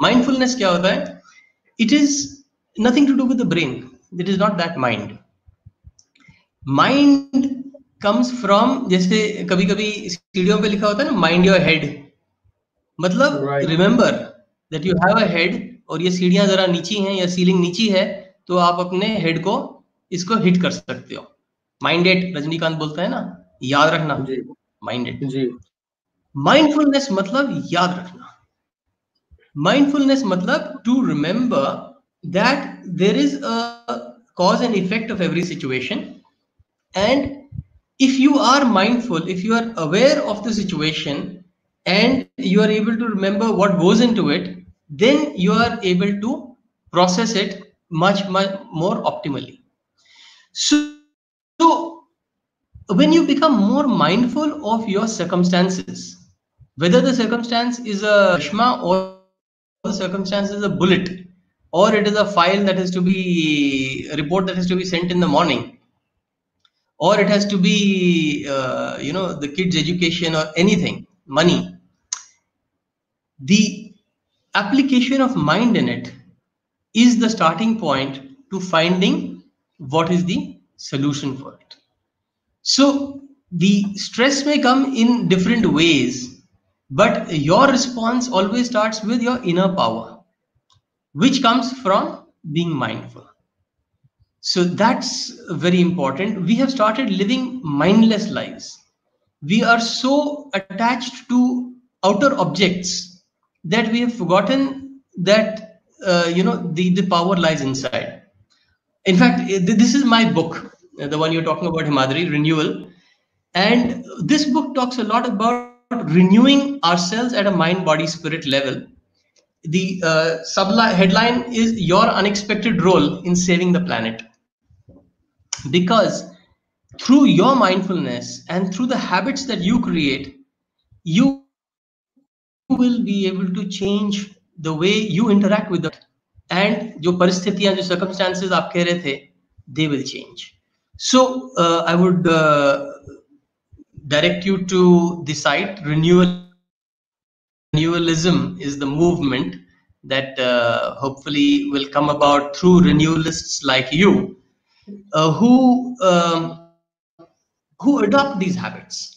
mindfulness क्या होता है? It is nothing to do with the brain it is not that mind mind comes from जैसे कभी कभी stereo पे लिखा होता है ना माइंड योर हेड मतलब remember that you have a और ये सीढ़ियाँ जरा नीची है या सीलिंग नीची है तो आप अपने हेड को इसको हिट कर सकते हो। माइंडेड रजनीकांत बोलता है ना याद रखना। माइंडेड माइंडफुलनेस मतलब याद रखना। माइंडफुलनेस मतलब to remember that there is a cause and effect of every situation and if you are mindful if you are aware of the situation and you are able to remember what goes into it then you are able to process it much much more optimally. So, so when you become more mindful of your circumstances whether the circumstance is a shma or the circumstance is a bullet or it is a file that has to be a report that has to be sent in the morning or it has to be uh, you know the kids education or anything money the application of mind in it is the starting point to finding what is the solution for it so the stress may come in different ways but your response always starts with your inner power which comes from being mindful. So that's very important. We have started living mindless lives. We are so attached to outer objects that we have forgotten that uh, you know the, the power lies inside. In fact, this is my book, the one you're talking about, Himadri, Renewal. And this book talks a lot about renewing ourselves at a mind, body, spirit level the uh, headline is your unexpected role in saving the planet because through your mindfulness and through the habits that you create you will be able to change the way you interact with it and जो परिस्थितियां जो circumstances आप कह रहे थे they will change so uh, i would uh, direct you to the site renewal renewalism is the movement that uh, hopefully will come about through renewalists like you uh, who um, who adopt these habits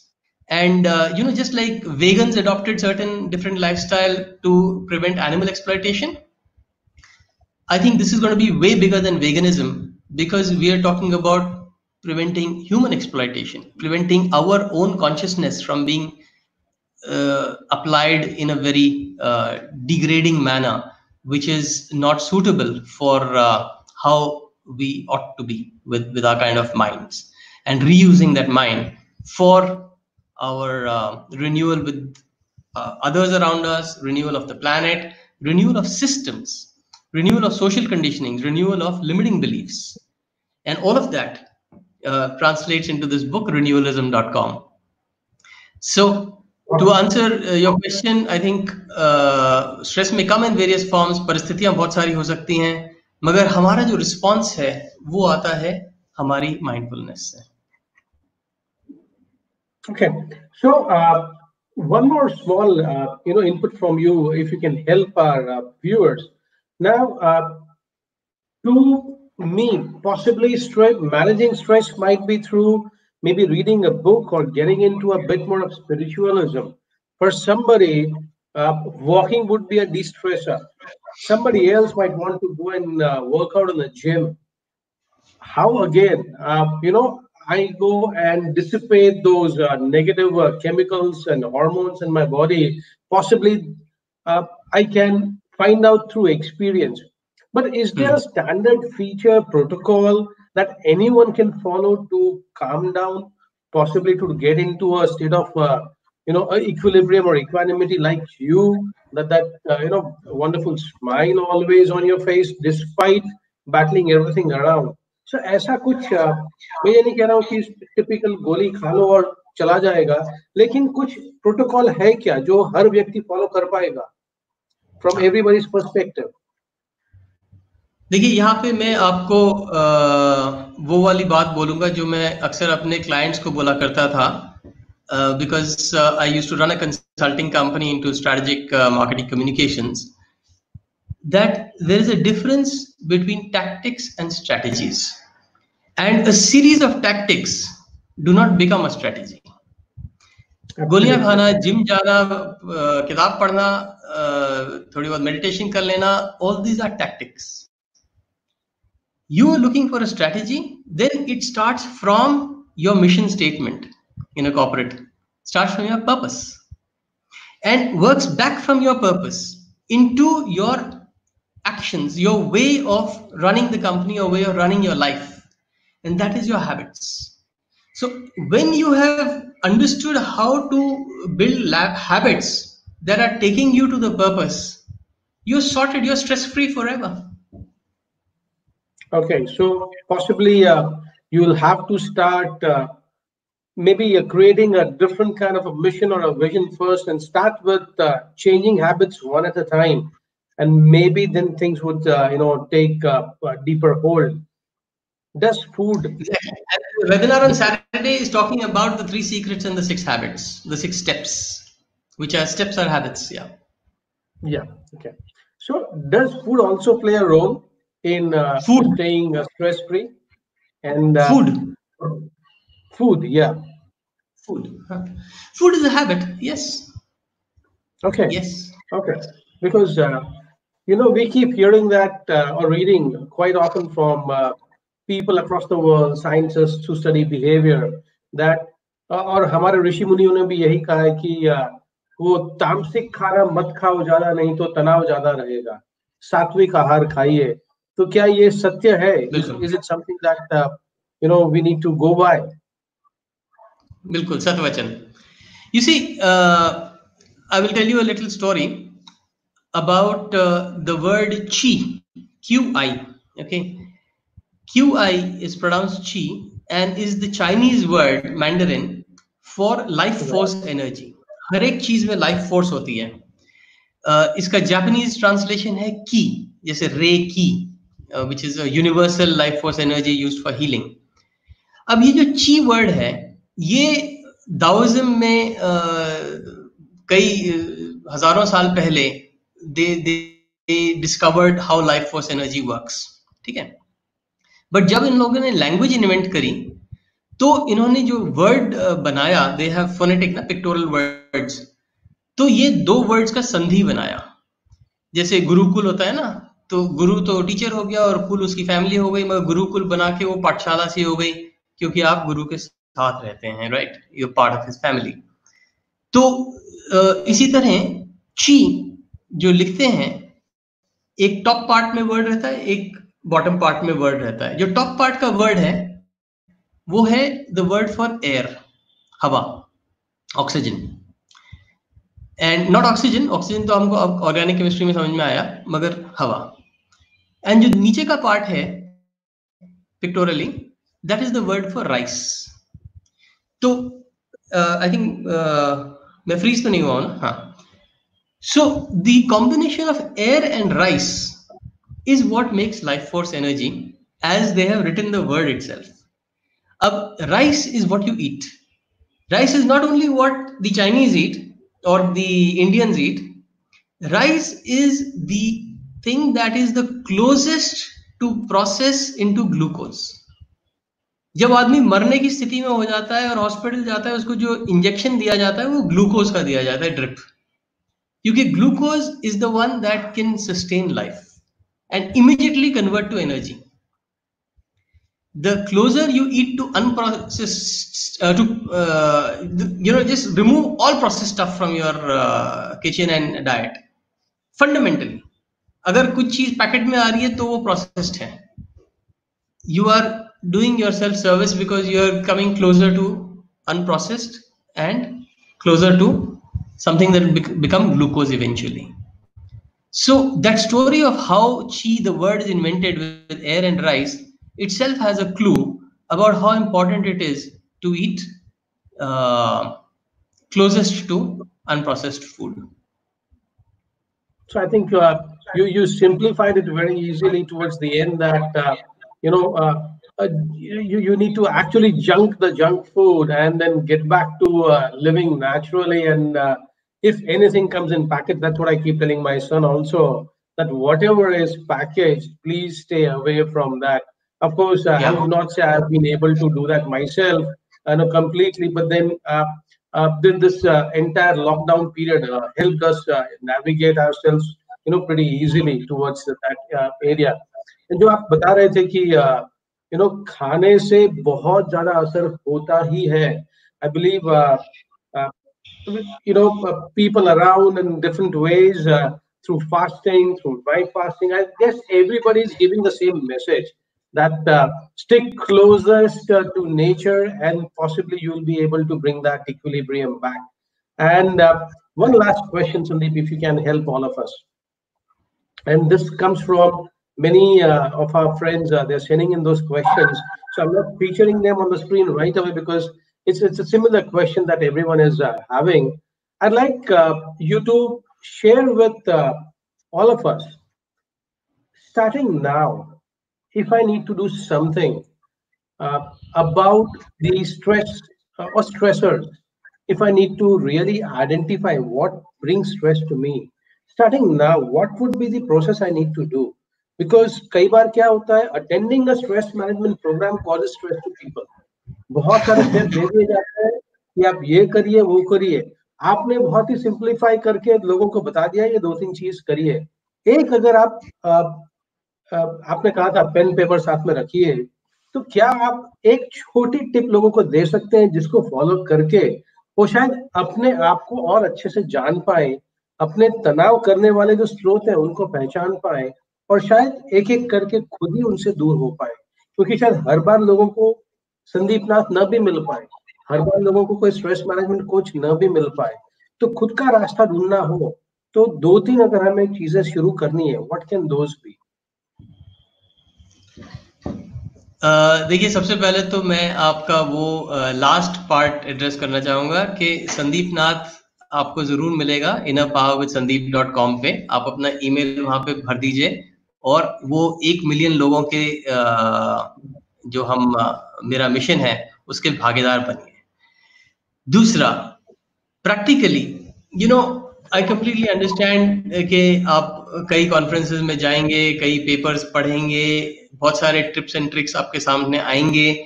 and uh, you know just like vegans adopted certain different lifestyle to prevent animal exploitation i think this is going to be way bigger than veganism because we are talking about preventing human exploitation preventing our own consciousness from being uh, applied in a very uh, degrading manner, which is not suitable for uh, how we ought to be with, with our kind of minds. And reusing that mind for our uh, renewal with uh, others around us, renewal of the planet, renewal of systems, renewal of social conditionings, renewal of limiting beliefs. And all of that uh, translates into this book, renewalism.com. So to answer uh, your question i think uh, stress may come in various forms परिस्थितियां बहुत सारी हो सकती हैं मगर हमारा जो response है वो आता है हमारी माइंडफुलनेस से okay so uh, one more small uh, you know input from you if you can help our uh, viewers now uh, to me possibly stress managing stress might be through maybe reading a book or getting into a bit more of spiritualism. For somebody, uh, walking would be a de-stressor. Somebody else might want to go and uh, work out in the gym. How again, you know, I go and dissipate those uh, negative uh, chemicals and hormones in my body. Possibly, uh, I can find out through experience. But is there a hmm. standard feature protocol that anyone can follow to calm down, possibly to get into a state of uh, you know equilibrium or equanimity like you that that uh, you know wonderful smile always on your face despite battling everything around so ऐसा कुछ मैं ये नहीं कह रहा हूँ कि typical गोली खा लो और चला जाएगा लेकिन कुछ प्रोटोकॉल है क्या जो हर व्यक्ति फॉलो कर पाएगा? फ्रॉम एवरीबडीज पर्सपेक्टिव देखिए यहाँ पे मैं आपको आ, वो वाली बात बोलूँगा जो मैं अक्सर अपने क्लाइंट्स को बोला करता था because I use to run a consulting company into strategic marketing communications that there is a difference between tactics and strategies and a series of tactics do not become a strategy गोलियां खाना gym जाना किताब पढ़ना थोड़ी बहुत meditation कर लेना all these are tactics you are looking for a strategy, then it starts from your mission statement. in a corporate starts from your purpose and works back from your purpose into your actions, your way of running the company, your way of running your life. And that is your habits. So when you have understood how to build habits that are taking you to the purpose, you're sorted, you're stress free forever. Okay, so possibly uh, you will have to start uh, maybe uh, creating a different kind of a mission or a vision first and start with uh, changing habits one at a time and maybe then things would uh, you know take a deeper hold. Does food the webinar on saturday is talking about the three secrets and the six habits the six steps which are steps or habits yeah. Yeah okay. So does food also play a role in uh, food. staying uh, stress free and uh, food. Food yeah. Food food is a habit yes. Okay. Yes. Okay. Because uh, you know we keep hearing that uh, or reading quite often from uh, people across the world scientists who study behavior that uh, और हमारे ऋषि मुनियों ने भी यही कहा है कि वो तामसिक खाना मत खाओ ज़्यादा नहीं तो तनाव ज़्यादा रहेगा सात्विक आहार खाइए तो क्या ये सत्य है is it something that you know we need to go by बिल्कुल सतवचन you see uh, i will tell you a little story about uh, the word chi qi okay? Qi is pronounced chi and is the chinese word mandarin for life force energy. हर एक चीज़ में life force होती है। uh, इसका Japanese translation है की जैसे reiki which is universal life force energy use for healing अब ये जो ची वर्ड है ये दाओज्म में कई हज़ारों साल पहले they they discovered how life force energy works ठीक है? बट जब इन लोगों ने लैंग्वेज इन्वेंट करी तो इन्होंने जो वर्ड बनाया दे हैव फोनेटिक ना पिक्टोरल वर्ड्स तो ये दो वर्ड्स का संधि बनाया। जैसे गुरुकुल होता है ना तो गुरु तो टीचर हो गया और कुल उसकी फैमिली हो गई, मगर गुरुकुल बना के वो पाठशाला सी हो गई, क्योंकि आप गुरु के साथ रहते हैं right you part of his family तो इसी तरह, ची जो लिखते हैं, एक टॉप पार्ट में वर्ड रहता है, एक बॉटम पार्ट में वर्ड रहता है। जो टॉप पार्ट का वर्ड है, वो है द वर्ड फॉर एयर हवा oxygen and not oxygen oxygen तो हमको अब ऑर्गेनिक केमिस्ट्री में समझ में आया, मगर हवा. एंड जो नीचे का पार्ट है pictorially that is the word for rice तो आई थिंक मैं फ्रीज तो नहीं हुआ हूँ ना? हाँ. so the combination of air and rice is what makes life force energy as they have written the word itself अब rice is what you eat rice is not only what the Chinese eat or the indians eat rice is the thing that is the closest to process into glucose जब आदमी मरने की स्थिति में हो जाता है और हॉस्पिटल जाता है उसको जो इंजेक्शन दिया जाता है वो ग्लूकोज का दिया जाता है ड्रिप क्योंकि glucose is the one that can sustain life and immediately convert to energy the closer you eat to unprocessed uh, to uh, you know just remove all processed stuff from your uh, kitchen and diet fundamentally अगर कुछ चीज packet में आ रही है तो वो processed है you are doing your self service because you are coming closer to unprocessed and closer to something that will become glucose eventually. So that story of how chi, the word is invented with air and rice, itself has a clue about how important it is to eat uh, closest to unprocessed food. So I think uh, you you simplified it very easily towards the end that uh, you know uh, uh, you you need to actually junk the junk food and then get back to uh, living naturally and if anything comes in packet that's what i keep telling my son also that whatever is packaged please stay away from that of course yeah. i would not say i've been able to do that myself uh, no, completely but then then this entire lockdown period helped us navigate ourselves you know pretty easily towards that uh, area जो आप बता रहे थे कि you know खाने से बहुत ज्यादा असर होता ही है I believe, uh, uh, you know, uh, people around in different ways uh, through fasting, through dry fasting. I guess everybody is giving the same message that uh, stick closest uh, to nature and possibly you'll be able to bring that equilibrium back. And one last question, Sandeep, if you can help all of us. And this comes from many uh, of our friends uh, they're sending in those questions so i'm not featuring them on the screen right away because it's, it's a similar question that everyone is uh, having. I'd like uh, you to share with uh, all of us, starting now, if I need to do something uh, about the stress uh, or stressors, if I need to really identify what brings stress to me, starting now, what would be the process I need to do? Because kai bar kya hota attending a stress management program causes stress to people. बहुत सारे step दे दिए जाते हैं कि आप ये करिए वो करिए। आपने बहुत ही सिंप्लीफाई करके लोगों को बता दिया ये दो तीन चीज़ करिए। एक अगर आप आ, आ, आपने कहा था पेन पेपर साथ में रखिए तो क्या आप एक छोटी टिप लोगों को दे सकते हैं जिसको फॉलो करके वो शायद अपने आप को और अच्छे से जान पाए अपने तनाव करने वाले जो स्रोत है उनको पहचान पाए और शायद एक एक करके खुद ही उनसे दूर हो पाए? क्योंकि शायद हर बार लोगों को संदीप नाथ न भी मिल पाए, हर बार लोगों को कोई स्ट्रेस मैनेजमेंट कोच न भी मिल पाए तो खुद का रास्ता ढूंढना हो तो दो तीन अगर हमें चीज़ें शुरू करनी है व्हाट कैन दोज बी देखिए, सबसे पहले तो मैं आपका वो लास्ट पार्ट एड्रेस करना चाहूँगा कि संदीप नाथ आपको ज़रूर मिलेगा इन संदीप डॉट कॉम पे। आप अपना ईमेल वहाँ पे भर दीजिए और वो एक मिलियन लोगों के जो हम मेरा मिशन है उसके भागीदार बनिए। दूसरा practically you know I completely understand कि आप कई कॉन्फ्रेंसेस में जाएँगे कई पेपर्स पढ़ेंगे बहुत सारे ट्रिप्स एंड ट्रिक्स आपके सामने आएँगे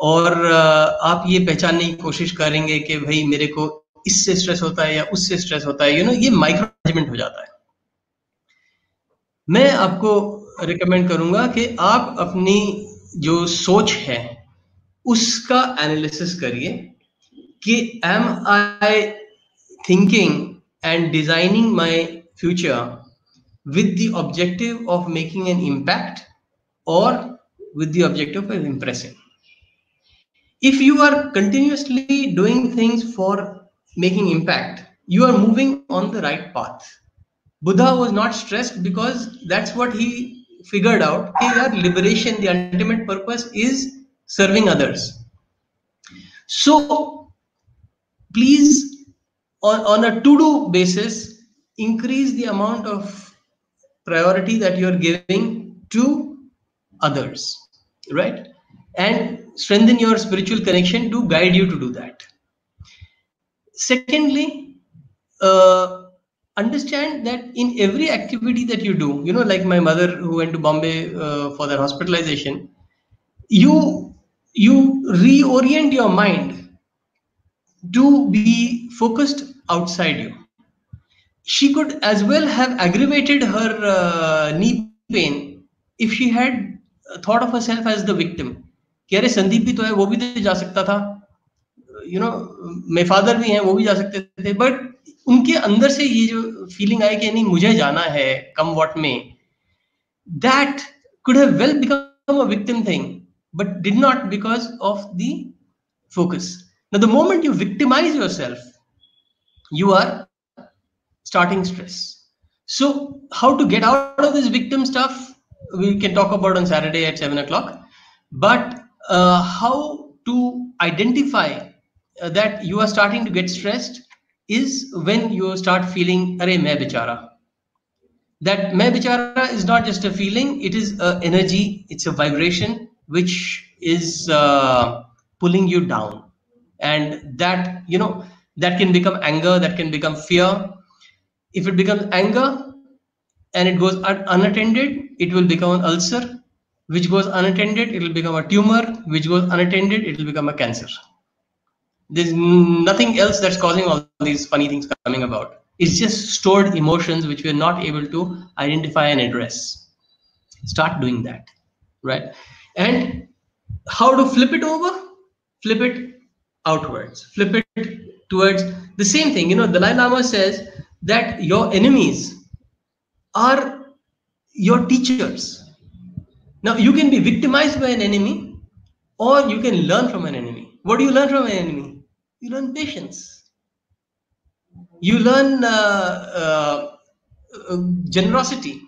और आप ये पहचानने की कोशिश करेंगे कि भाई मेरे को इससे स्ट्रेस होता है या उससे स्ट्रेस होता है। यू you नो know, ये माइक्रो मैनेजमेंट हो जाता है। मैं आपको रिकमेंड करूँगा कि आप अपनी जो सोच है उसका एनालिसिस करिए कि am I thinking and designing my future with the objective of making an impact और with the objective of impressing if you are continuously doing things for making impact you are moving on the right path Buddha was not stressed because that's what he figured out liberation the purpose is serving others. So please, on, on a to-do basis, increase the amount of priority that you're giving to others, right? And strengthen your spiritual connection to guide you to do that. Secondly, uh, understand that in every activity that you do you know like my mother who went to bombay uh, for their hospitalization you you reorient your mind to be focused outside you she could as well have aggravated her uh, knee pain if she had thought of herself as the victim कि अरे संदीप भी तो है वो भी तो जा सकता था यू नो मेरे फादर भी हैं वो भी जा सकते थे बट उनके अंदर से ये जो फीलिंग आई कि नहीं मुझे जाना है come what may that could have well become a victim thing but did not because of the focus. Now, the moment you victimize yourself, you are starting stress. So, how to get out of this victim stuff, we can talk about on Saturday at 7 o'clock. But uh, how to identify uh, that you are starting to get stressed is when you start feeling, Arey, main bichara. That main bichara is not just a feeling, it is an energy, it's a vibration, which is uh, pulling you down. And that, you know, that can become anger, that can become fear. If it becomes anger and it goes un- unattended, it will become an ulcer, which goes unattended, it will become a tumor, which goes unattended, it will become a cancer. There's nothing else that's causing all these funny things coming about. It's just stored emotions which we're not able to identify and address. Start doing that, right? And how to flip it over? Flip it outwards. Flip it towards the same thing. You know, Dalai Lama says that your enemies are your teachers. Now, you can be victimized by an enemy or you can learn from an enemy. What do you learn from an enemy? You learn patience. You learn uh, uh, uh generosity.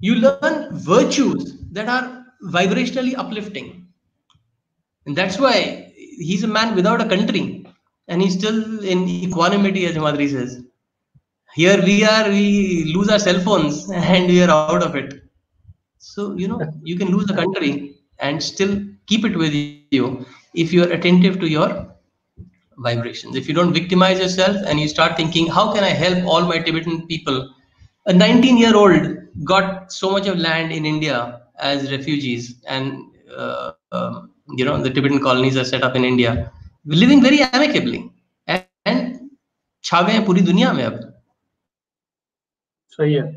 You learn virtues that are vibrationally uplifting. And that's why he's a man without a country and he's still in equanimity, as Madri says. Here we are, we lose our cell phones and we are out of it. So, you know, you can lose the country and still keep it with you if you are attentive to your vibrations. If you don't victimize yourself and you start thinking, how can I help all my Tibetan people? A 19 year old got so much of land in India as refugees and uh, um, you know the tibetan colonies are set up in india living very amicably and, and छा गए पूरी दुनिया में अब so yeah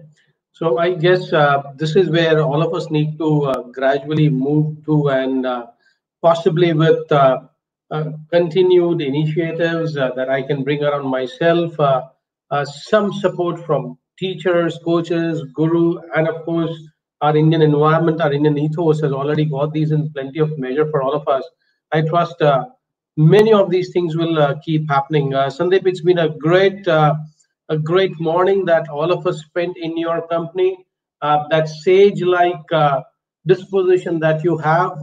so i guess uh, this is where all of us need to uh, gradually move to and uh, possibly with uh, uh, continued initiatives uh, that i can bring around myself some support from teachers coaches guru and of course our Indian environment, our Indian ethos has already got these in plenty of measure for all of us. I trust uh, many of these things will uh, keep happening. Uh, Sandeep, it's been a great, uh, a great morning that all of us spent in your company. Uh, that sage-like uh, disposition that you have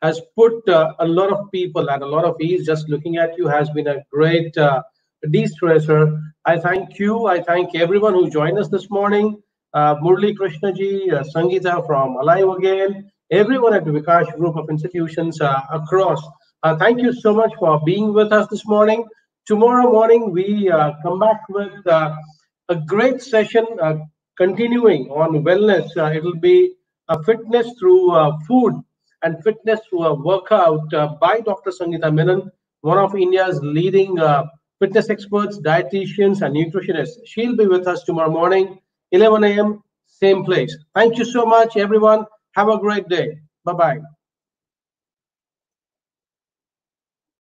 has put a lot of people at a lot of ease. Just looking at you has been a great de-stressor. I thank you. I thank everyone who joined us this morning uh, Murli Krishnaji, uh, Sangeeta from Alive Again, everyone at the Vikash Group of institutions uh, across. Uh, thank you so much for being with us this morning. Tomorrow morning, we uh, come back with uh, a great session continuing on wellness. it will be a fitness through food and fitness through a workout by Dr. Sangeeta Menon, one of India's leading fitness experts, dietitians, and nutritionists. She'll be with us tomorrow morning 11 a.m., same place. Thank you so much, everyone. Have a great day. Bye bye.